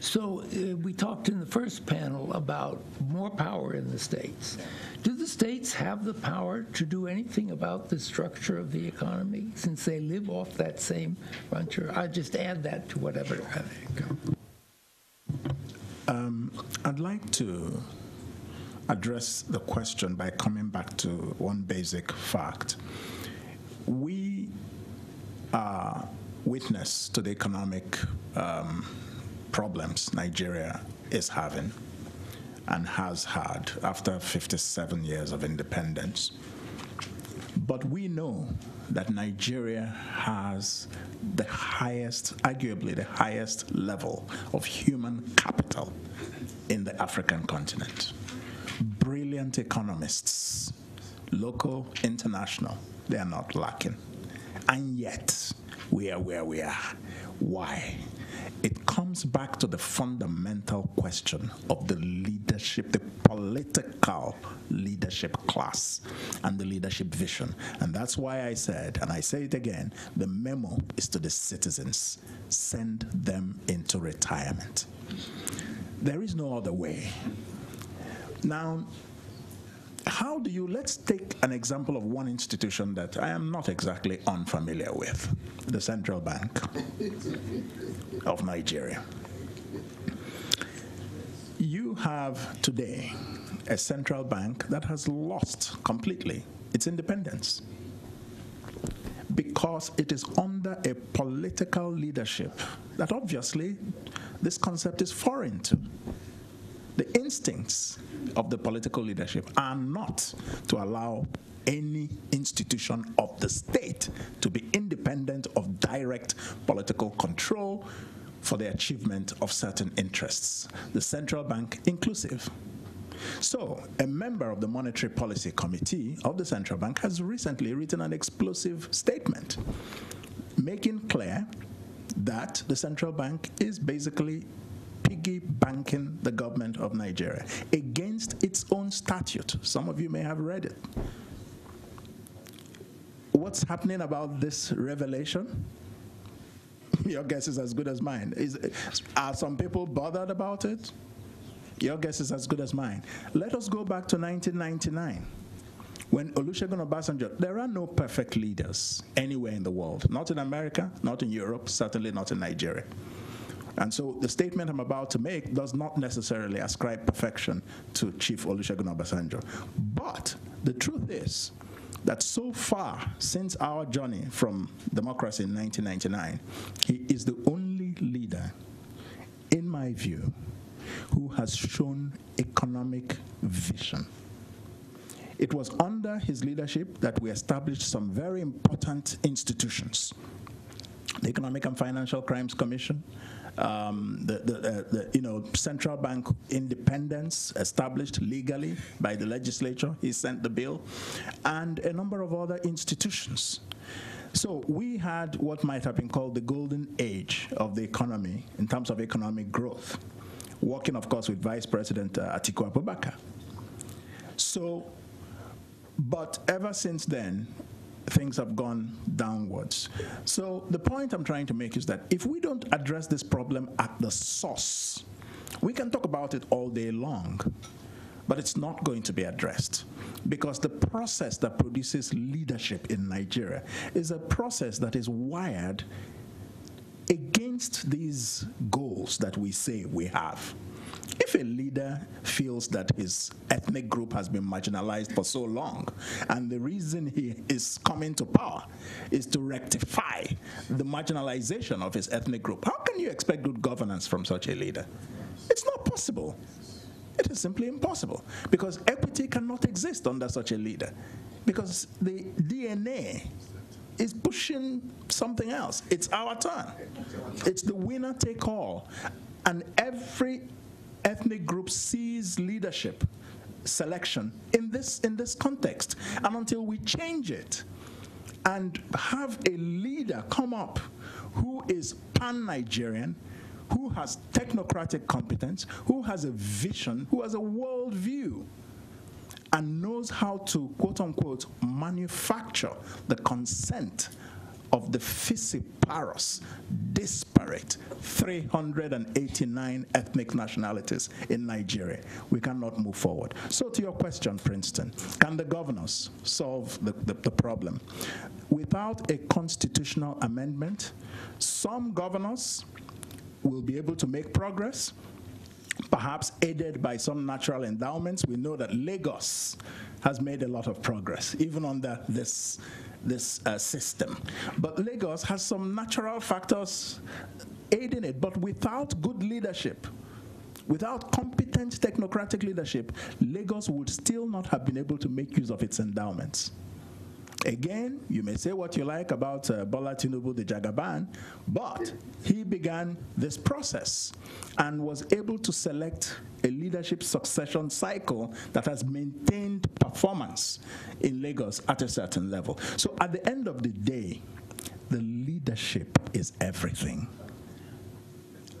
So uh, we talked in the first panel about more power in the states. Do the states have the power to do anything about the structure of the economy since they live off that same frontier? I just add that to whatever. Um, I'd like to address the question by coming back to one basic fact. We are witness to the economic um, problems Nigeria is having and has had after 57 years of independence. But we know that Nigeria has the highest, arguably the highest level of human capital in the African continent. Brilliant economists, local, international, they are not lacking. And yet, we are where we are. Why? It comes back to the fundamental question of the leadership, the political leadership class, and the leadership vision. And that's why I said, and I say it again, the memo is to the citizens send them into retirement. There is no other way. Now, how do you, let's take an example of one institution that I am not exactly unfamiliar with the Central Bank of Nigeria. You have today a central bank that has lost completely its independence because it is under a political leadership that obviously this concept is foreign to. The instincts of the political leadership are not to allow any institution of the state to be independent of direct political control for the achievement of certain interests, the central bank inclusive. So, a member of the Monetary Policy Committee of the Central Bank has recently written an explosive statement making clear that the central bank is basically piggy banking the government of Nigeria against its own statute. Some of you may have read it. What's happening about this revelation? Your guess is as good as mine. Is, are some people bothered about it? Your guess is as good as mine. Let us go back to 1999 when Olusegun Obasanjo, there are no perfect leaders anywhere in the world, not in America, not in Europe, certainly not in Nigeria. And so the statement I'm about to make does not necessarily ascribe perfection to Chief Olusegun Obasanjo. But the truth is that so far since our journey from democracy in 1999, he is the only leader, in my view, who has shown economic vision. It was under his leadership that we established some very important institutions the Economic and Financial Crimes Commission, um, the, the, the, you know central bank independence established legally by the legislature. He sent the bill, and a number of other institutions. So we had what might have been called the golden age of the economy in terms of economic growth, working, of course, with Vice President uh, Atiku Abubakar. So, but ever since then, things have gone downwards. So the point I'm trying to make is that if we don't address this problem at the source, we can talk about it all day long, but it's not going to be addressed because the process that produces leadership in Nigeria is a process that is wired against these goals that we say we have. If a leader feels that his ethnic group has been marginalized for so long, and the reason he is coming to power is to rectify the marginalization of his ethnic group, how can you expect good governance from such a leader? It's not possible. It is simply impossible because equity cannot exist under such a leader because the DNA is pushing something else. It's our turn. It's the winner take all. And every ethnic group sees leadership selection in this, in this context. And until we change it and have a leader come up who is pan Nigerian, who has technocratic competence, who has a vision, who has a world view, and knows how to, quote unquote, manufacture the consent of the fissiparous, disparate 389 ethnic nationalities in Nigeria. We cannot move forward. So, to your question, Princeton, can the governors solve the, the, the problem? Without a constitutional amendment, some governors will be able to make progress, perhaps aided by some natural endowments. We know that Lagos has made a lot of progress, even under this this uh, system. But Lagos has some natural factors aiding it, but without good leadership, without competent technocratic leadership, Lagos would still not have been able to make use of its endowments. Again, you may say what you like about uh, Bola Tinubu, the Jagaban, but he began this process and was able to select a leadership succession cycle that has maintained performance in Lagos at a certain level. So at the end of the day, the leadership is everything.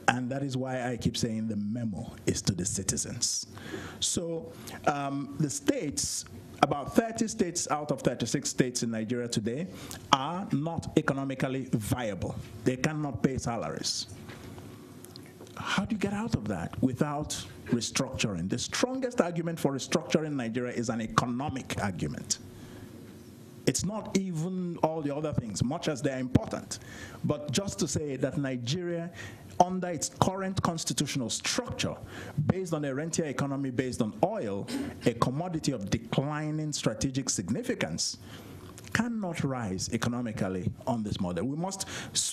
And that is why I keep saying the memo is to the citizens. So um, the states, about 30 states out of 36 states in Nigeria today, are not economically viable. They cannot pay salaries. How do you get out of that without restructuring? The strongest argument for restructuring Nigeria is an economic argument. It's not even all the other things, much as they're important. But just to say that Nigeria, under its current constitutional structure, based on a rentier economy based on oil, a commodity of declining strategic significance, cannot rise economically on this model. We must,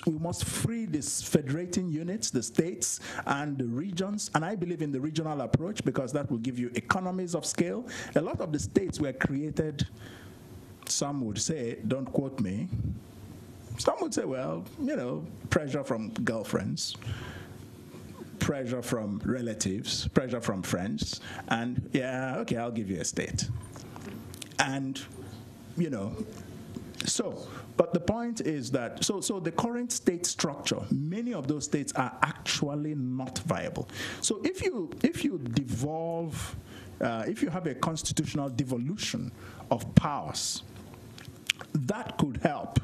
we must free these federating units, the states and the regions, and I believe in the regional approach because that will give you economies of scale. A lot of the states were created some would say, don't quote me, some would say, well, you know, pressure from girlfriends, pressure from relatives, pressure from friends, and yeah, okay, I'll give you a state. And, you know, so, but the point is that, so, so the current state structure, many of those states are actually not viable. So if you, if you devolve, uh, if you have a constitutional devolution of powers, that could help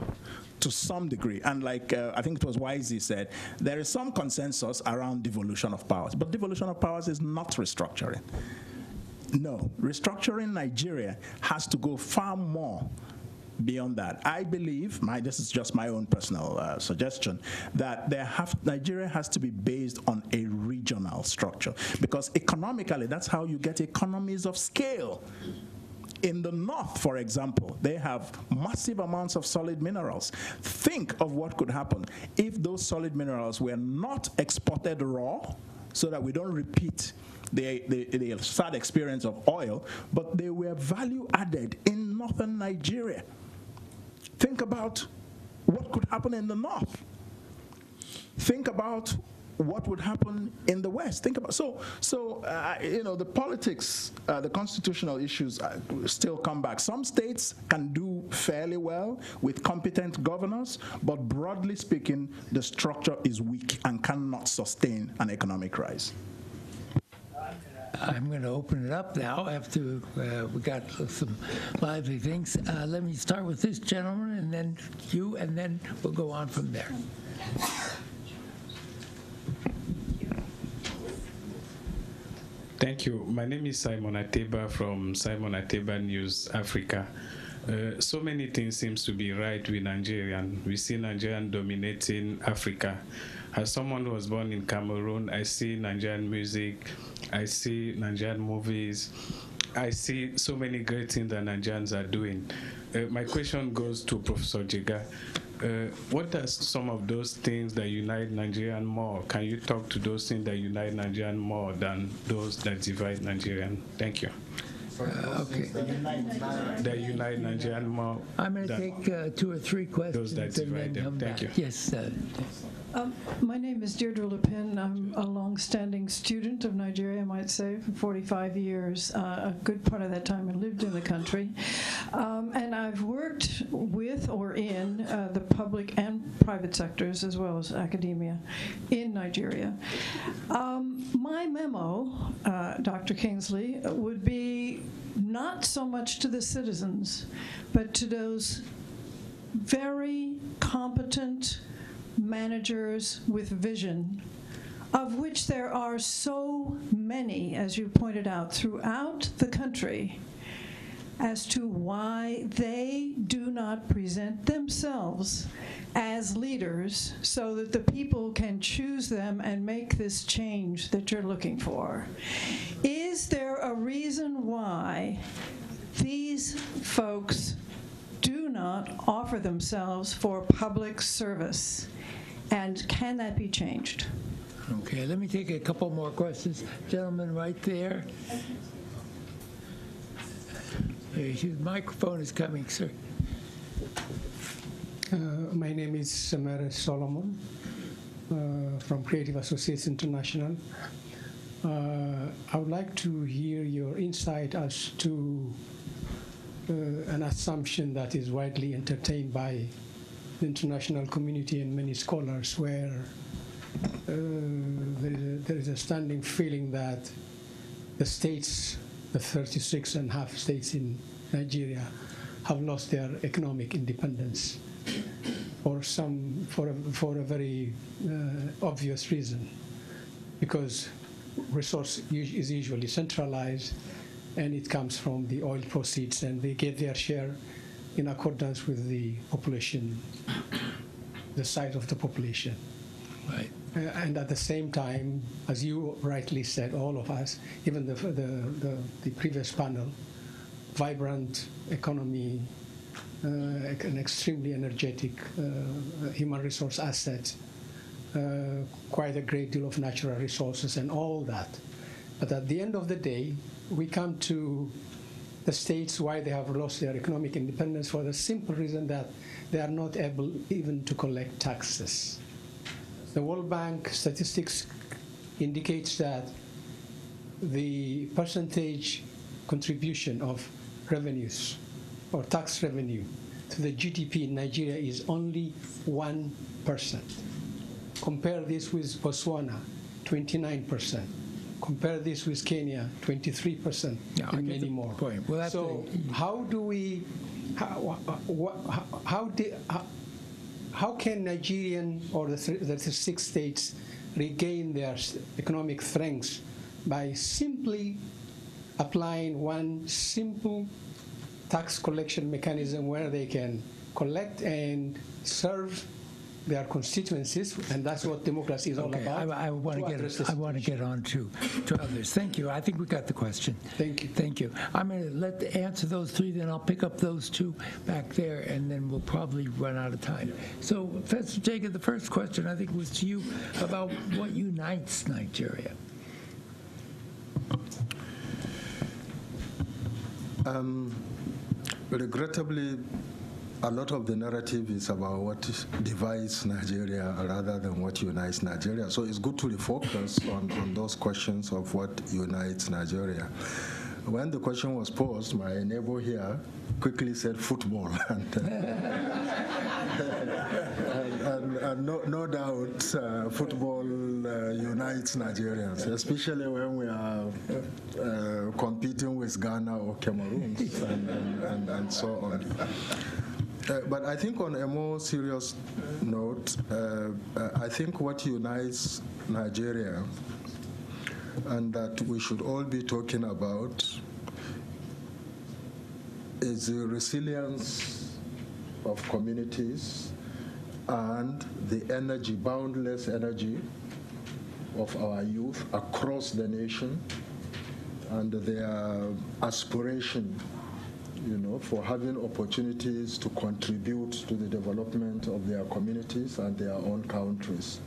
to some degree. And like uh, I think it was Wisey said, there is some consensus around devolution of powers, but devolution of powers is not restructuring. No, restructuring Nigeria has to go far more beyond that. I believe, my, this is just my own personal uh, suggestion, that there have, Nigeria has to be based on a regional structure because economically, that's how you get economies of scale. In the north, for example, they have massive amounts of solid minerals. Think of what could happen if those solid minerals were not exported raw so that we don't repeat the, the, the sad experience of oil, but they were value added in northern Nigeria. Think about what could happen in the north. Think about what would happen in the West. Think about so so uh, you know the politics, uh, the constitutional issues uh, still come back. Some states can do fairly well with competent governors, but broadly speaking, the structure is weak and cannot sustain an economic rise. I'm going to open it up now after uh, we got some lively things. Uh, let me start with this gentleman and then you, and then we'll go on from there. Thank you. My name is Simon Ateba from Simon Ateba News Africa. Uh, so many things seems to be right with Nigerian. We see Nigerian dominating Africa. As someone who was born in Cameroon, I see Nigerian music, I see Nigerian movies, I see so many great things that Nigerians are doing. Uh, my question goes to Professor Jega. Uh, what are some of those things that unite Nigerian more? Can you talk to those things that unite Nigerian more than those that divide Nigerian? Thank you. Uh, okay. That unite Nigerian more. I'm going to take uh, two or three questions Those that divide them. Thank back. you. Yes. Um, My name is Deirdre LaPin. I'm a long-standing student of Nigeria, I might say, for 45 years. Uh, A good part of that time I lived in the country. Um, And I've worked with or in uh, the public and private sectors, as well as academia, in Nigeria. Um, My memo, uh, Dr. Kingsley, would be not so much to the citizens, but to those very competent managers with vision, of which there are so many, as you pointed out, throughout the country, as to why they do not present themselves as leaders so that the people can choose them and make this change that you're looking for. Is there a reason why these folks do not offer themselves for public service? And can that be changed? Okay, let me take a couple more questions. Gentleman right there. His microphone is coming, sir. Uh, my name is Samara Solomon uh, from Creative Associates International. Uh, I would like to hear your insight as to uh, an assumption that is widely entertained by the international community and many scholars where uh, there, is a, there is a standing feeling that the states, the 36 and a half states in Nigeria, have lost their economic independence or some for a, for a very uh, obvious reason, because resource is usually centralized, and it comes from the oil proceeds, and they get their share in accordance with the population, the size of the population. Right. Uh, and at the same time, as you rightly said, all of us, even the, the, the, the previous panel, vibrant economy, uh, an extremely energetic uh, human resource asset, uh, quite a great deal of natural resources, and all that. But at the end of the day, we come to the states why they have lost their economic independence for the simple reason that they are not able even to collect taxes. The World Bank statistics indicates that the percentage contribution of revenues or tax revenue to the GDP in Nigeria is only 1%. Compare this with Botswana, 29%. Compare this with Kenya, 23%, Yeah, and many more. point. Well, so, how do we, how, how, how, di- how, how can Nigerian or the, th- the six states regain their economic strength by simply applying one simple tax collection mechanism where they can collect and serve their constituencies, and that's what democracy is all Okay, about. I, I want to get, I want to get on to, to others. Thank you. I think we got the question. Thank you. Thank you. I'm going to let, answer those three, then I'll pick up those two back there, and then we'll probably run out of time. So, Professor Jega, the first question, I think, was to you about what unites Nigeria. Um, regrettably, a lot of the narrative is about what divides Nigeria rather than what unites Nigeria. So it's good to refocus on, on those questions of what unites Nigeria. When the question was posed, my neighbor here quickly said football. and, uh, and, and, and no, no doubt uh, football uh, unites Nigerians, especially when we are uh, competing with Ghana or Cameroon and, and, and, and so on. Uh, but I think on a more serious note, uh, uh, I think what unites Nigeria and that we should all be talking about is the resilience of communities and the energy, boundless energy of our youth across the nation and their aspiration you know, for having opportunities to contribute to the development of their communities and their own countries.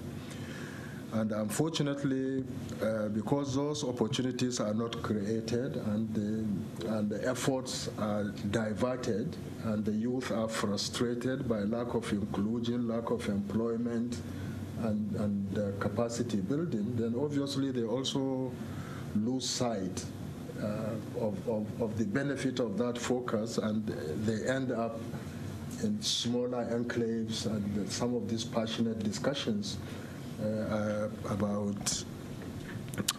And unfortunately, uh, because those opportunities are not created and the, and the efforts are diverted and the youth are frustrated by lack of inclusion, lack of employment, and, and uh, capacity building, then obviously they also lose sight of, of, of the benefit of that focus and they end up in smaller enclaves and some of these passionate discussions uh, uh, about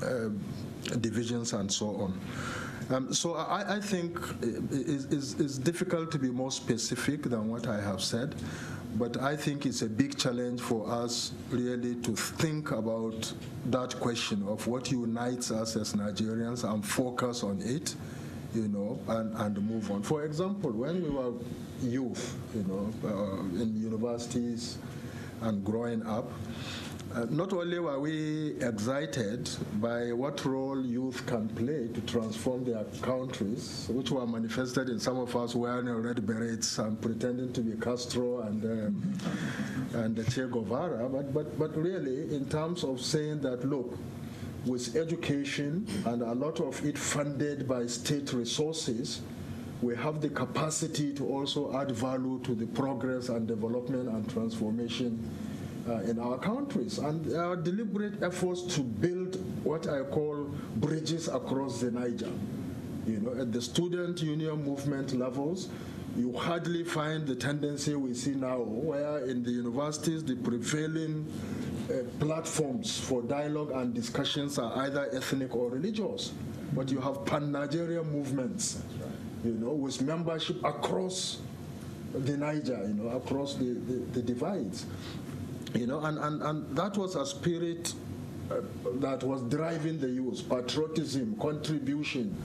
uh, divisions and so on. Um, so I, I think it's, it's difficult to be more specific than what I have said, but I think it's a big challenge for us really to think about that question of what unites us as Nigerians and focus on it, you know, and, and move on. For example, when we were youth, you know, uh, in universities and growing up, uh, not only were we excited by what role youth can play to transform their countries, which were manifested in some of us wearing red berets and pretending to be Castro and um, and Che Guevara, but, but but really in terms of saying that look, with education and a lot of it funded by state resources, we have the capacity to also add value to the progress and development and transformation uh, in our countries. And our deliberate efforts to build what I call bridges across the Niger. You know, at the student union movement levels, you hardly find the tendency we see now, where in the universities the prevailing uh, platforms for dialogue and discussions are either ethnic or religious. But you have pan-Nigerian movements, you know, with membership across the Niger, you know, across the, the, the divides. You know, and, and, and that was a spirit uh, that was driving the youth, patriotism, contribution,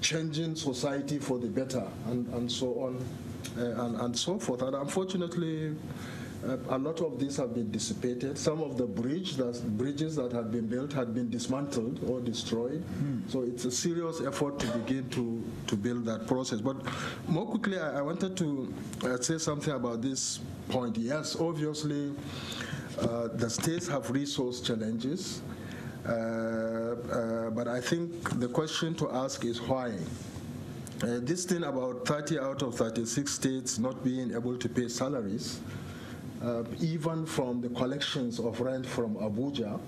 changing society for the better, and, and so on uh, and, and so forth. And unfortunately, uh, a lot of these have been dissipated. Some of the bridge that, bridges that had been built had been dismantled or destroyed. So it's a serious effort to begin to, to build that process. But more quickly, I, I wanted to uh, say something about this point. Yes, obviously, uh, the states have resource challenges. Uh, uh, but I think the question to ask is why? Uh, this thing about 30 out of 36 states not being able to pay salaries, uh, even from the collections of rent from Abuja,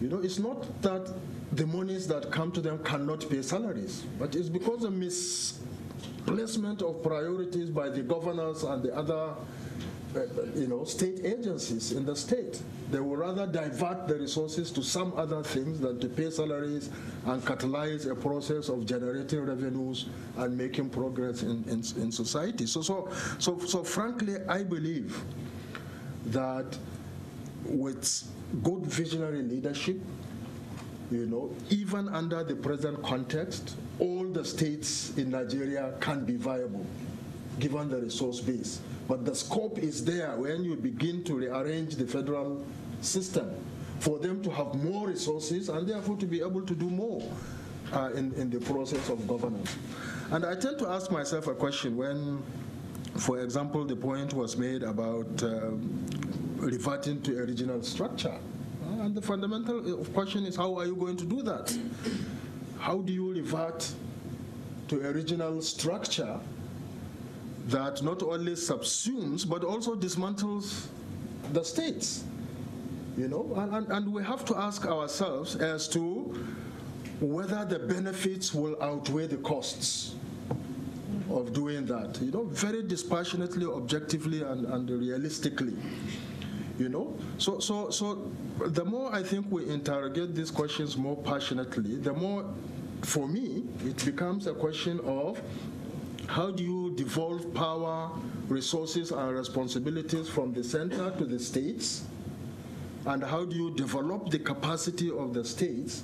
you know, it's not that the monies that come to them cannot pay salaries, but it's because of misplacement of priorities by the governors and the other Uh, you know, state agencies in the state. They would rather divert the resources to some other things than to pay salaries and catalyze a process of generating revenues and making progress in, in, in society. So, so, so, so frankly, I believe that with good visionary leadership, you know, even under the present context, all the states in Nigeria can be viable, given the resource base. But the scope is there when you begin to rearrange the federal system for them to have more resources and therefore to be able to do more uh, in, in the process of governance. And I tend to ask myself a question when, for example, the point was made about uh, reverting to a regional structure. Uh, and the fundamental question is how are you going to do that? How do you revert to a regional structure that not only subsumes but also dismantles the states. You know, and, and, and, we have to ask ourselves as to whether the benefits will outweigh the costs of doing that. You know, very dispassionately, objectively, and, and realistically. You know, so so so the more I think we interrogate these questions more passionately, the more, for me, it becomes a question of how do you devolve power, resources, and responsibilities from the center to the states? And how do you develop the capacity of the states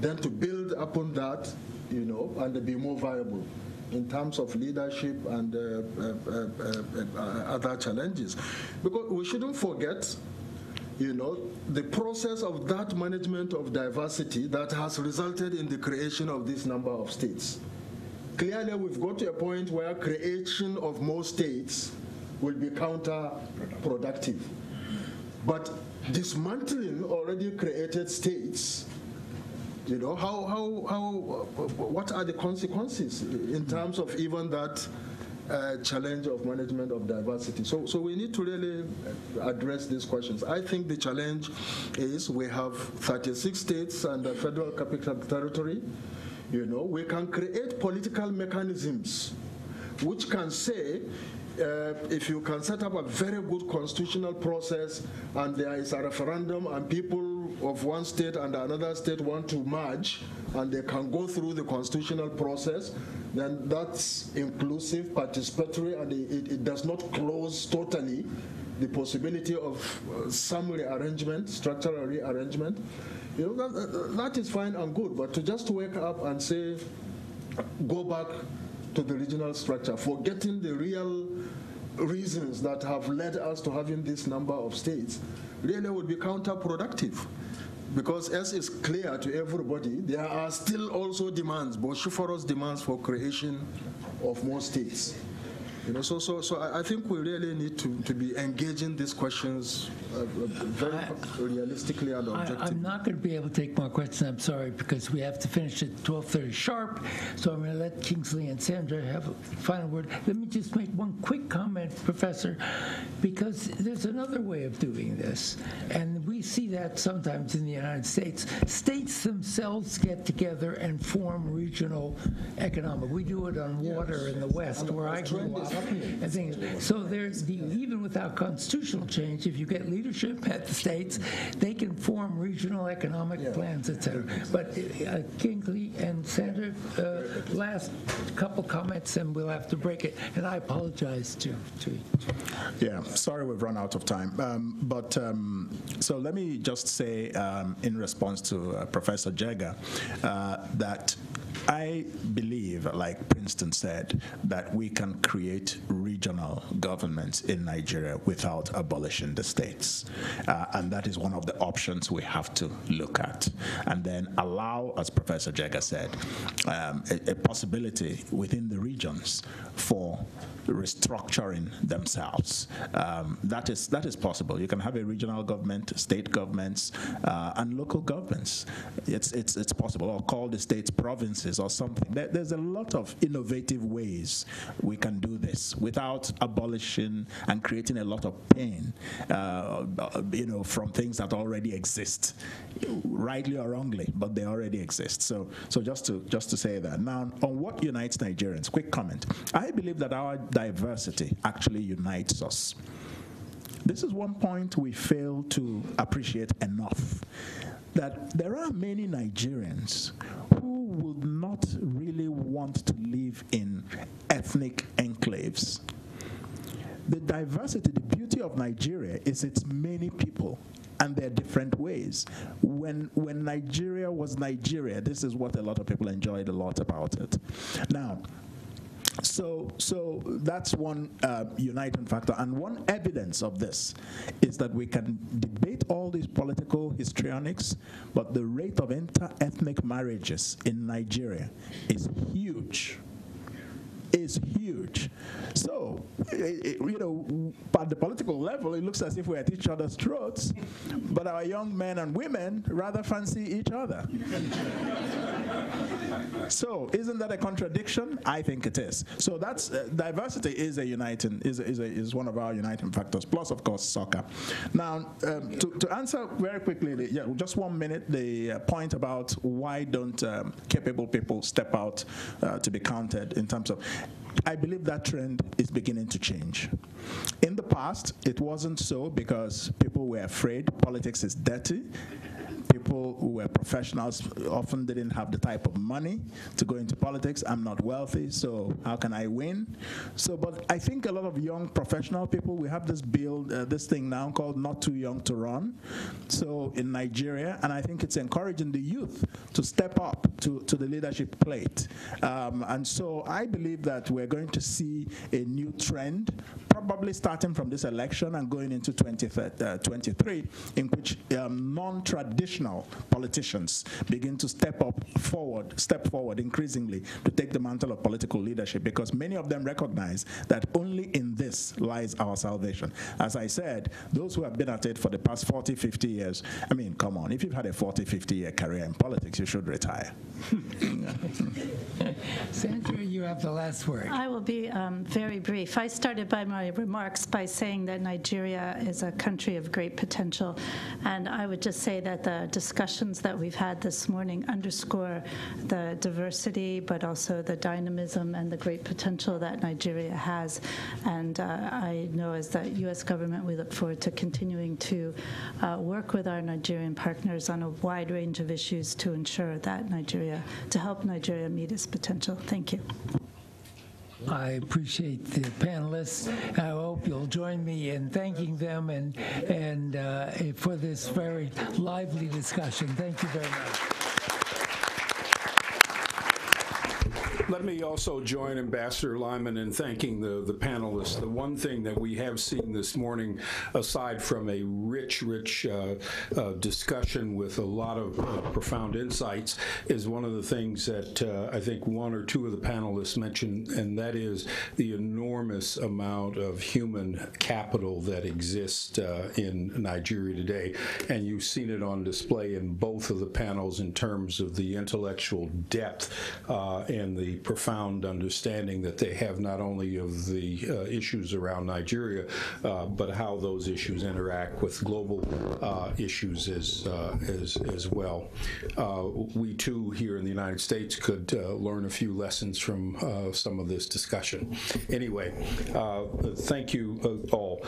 then to build upon that, you know, and be more viable in terms of leadership and uh, uh, uh, uh other challenges? Because we shouldn't forget you know, the process of that management of diversity that has resulted in the creation of this number of states. Clearly, we've got to a point where creation of more states will be counterproductive. But dismantling already created states, you know, how, how, how, what are the consequences in terms of even that uh, challenge of management of diversity. So, so we need to really address these questions. I think the challenge is we have 36 states and federal capital territory. You know, we can create political mechanisms which can say uh, if you can set up a very good constitutional process and there is a referendum and people of one state and another state want to merge and they can go through the constitutional process, then that's inclusive, participatory, and it, it does not close totally the possibility of uh, some rearrangement, structural rearrangement. You know, that, that is fine and good, but to just wake up and say, go back to the regional structure, forgetting the real reasons that have led us to having this number of states, really would be counterproductive. Because as is clear to everybody, there are still also demands, vociferous demands for creation of more states. You know, so, so, so I think we really need to, to be engaging these questions uh, uh very I, realistically and objectively. I, am not going to be able to take more questions, I'm sorry, because we have to finish at 12.30 sharp, so I'm going to let Kingsley and Sandra have a final word. Let me just make one quick comment, Professor, because there's another way of doing this, and we see that sometimes in the United States. States themselves get together and form regional economic. We do it on water yes. in the West, where I grew up and things. So there's the, even without constitutional change, if you get leadership at the states, they can form regional economic plans, etc. But uh, and Sandra, uh, last couple comments, and we'll have to break it. And I apologize to to. Yeah, sorry we've run out of time. Um, but um, so let me just say, um, in response to uh, Professor Jega, uh, that I believe, like Princeton said, that we can create regional governments in Nigeria without abolishing the states. Uh, and that is one of the options we have to look at. And then allow, as Professor Jega said, um, a, a possibility within the regions for restructuring themselves. Um, that is that is possible. You can have a regional government, state governments, uh, and local governments. It's it's it's possible, or call the states provinces or something. There, there's a lot of innovative ways we can do this without abolishing and creating a lot of pain, uh, you know, from things that already exist, rightly or wrongly, but they already exist. So so just to just to say that. Now on what unites Nigerians, quick comment. I believe that our diversity actually unites us. This is one point we fail to appreciate enough that there are many Nigerians who would not really want to live in ethnic enclaves. The diversity, the beauty of Nigeria is its many people and their different ways. When when Nigeria was Nigeria, this is what a lot of people enjoyed a lot about it. Now, so, so that's one uh, uniting factor. And one evidence of this is that we can debate all these political histrionics, but the rate of inter-ethnic marriages in Nigeria is huge is huge. So, it, you know, at the political level, it looks as if we're at each other's throats, but our young men and women rather fancy each other. so, isn't that a contradiction? I think it is. So, that's uh, diversity is a uniting is a, is, a, is one of our uniting factors. Plus, of course, soccer. Now, um, to, to answer very quickly, the, yeah, just one minute, the uh, point about why don't um, capable people step out uh, to be counted in terms of I believe that trend is beginning to change. In the past, it wasn't so because people were afraid politics is dirty people who were professionals often didn't have the type of money to go into politics. I'm not wealthy, so how can I win? So, but I think a lot of young professional people, we have this bill, uh, this thing now called Not Too Young to Run. So in Nigeria, and I think it's encouraging the youth to step up to, to the leadership plate. Um, and so I believe that we're going to see a new trend, probably starting from this election and going into 2023, uh, in which um, non-traditional politicians begin to step up forward, step forward increasingly to take the mantle of political leadership because many of them recognize that only in this lies our salvation. As I said, those who have been at it for the past 40, 50 years, I mean, come on, if you've had a 40, 50 year career in politics, you should retire. Sandra, you have the last word. I will be um, very brief. I started by my remarks by saying that Nigeria is a country of great potential, and I would just say that the discussions that we've had this morning underscore the diversity, but also the dynamism and the great potential that Nigeria has. And uh, I know as the U.S. government, we look forward to continuing to uh, work with our Nigerian partners on a wide range of issues to ensure that Nigeria, to help Nigeria meet its potential. Thank you. I appreciate the panelists. I hope you'll join me in thanking them and and uh, for this very lively discussion. Thank you very much. Let me also join Ambassador Lyman in thanking the, the panelists. The one thing that we have seen this morning, aside from a rich, rich uh, uh, discussion with a lot of uh, profound insights, is one of the things that uh, I think one or two of the panelists mentioned, and that is the enormous amount of human capital that exists uh, in Nigeria today. And you've seen it on display in both of the panels in terms of the intellectual depth uh, and the profound understanding that they have not only of the uh, issues around Nigeria, uh, but how those issues interact with global uh, issues as, uh, as, as well. Uh, we too here in the United States could learn a few lessons from some of this discussion. Anyway, thank you all.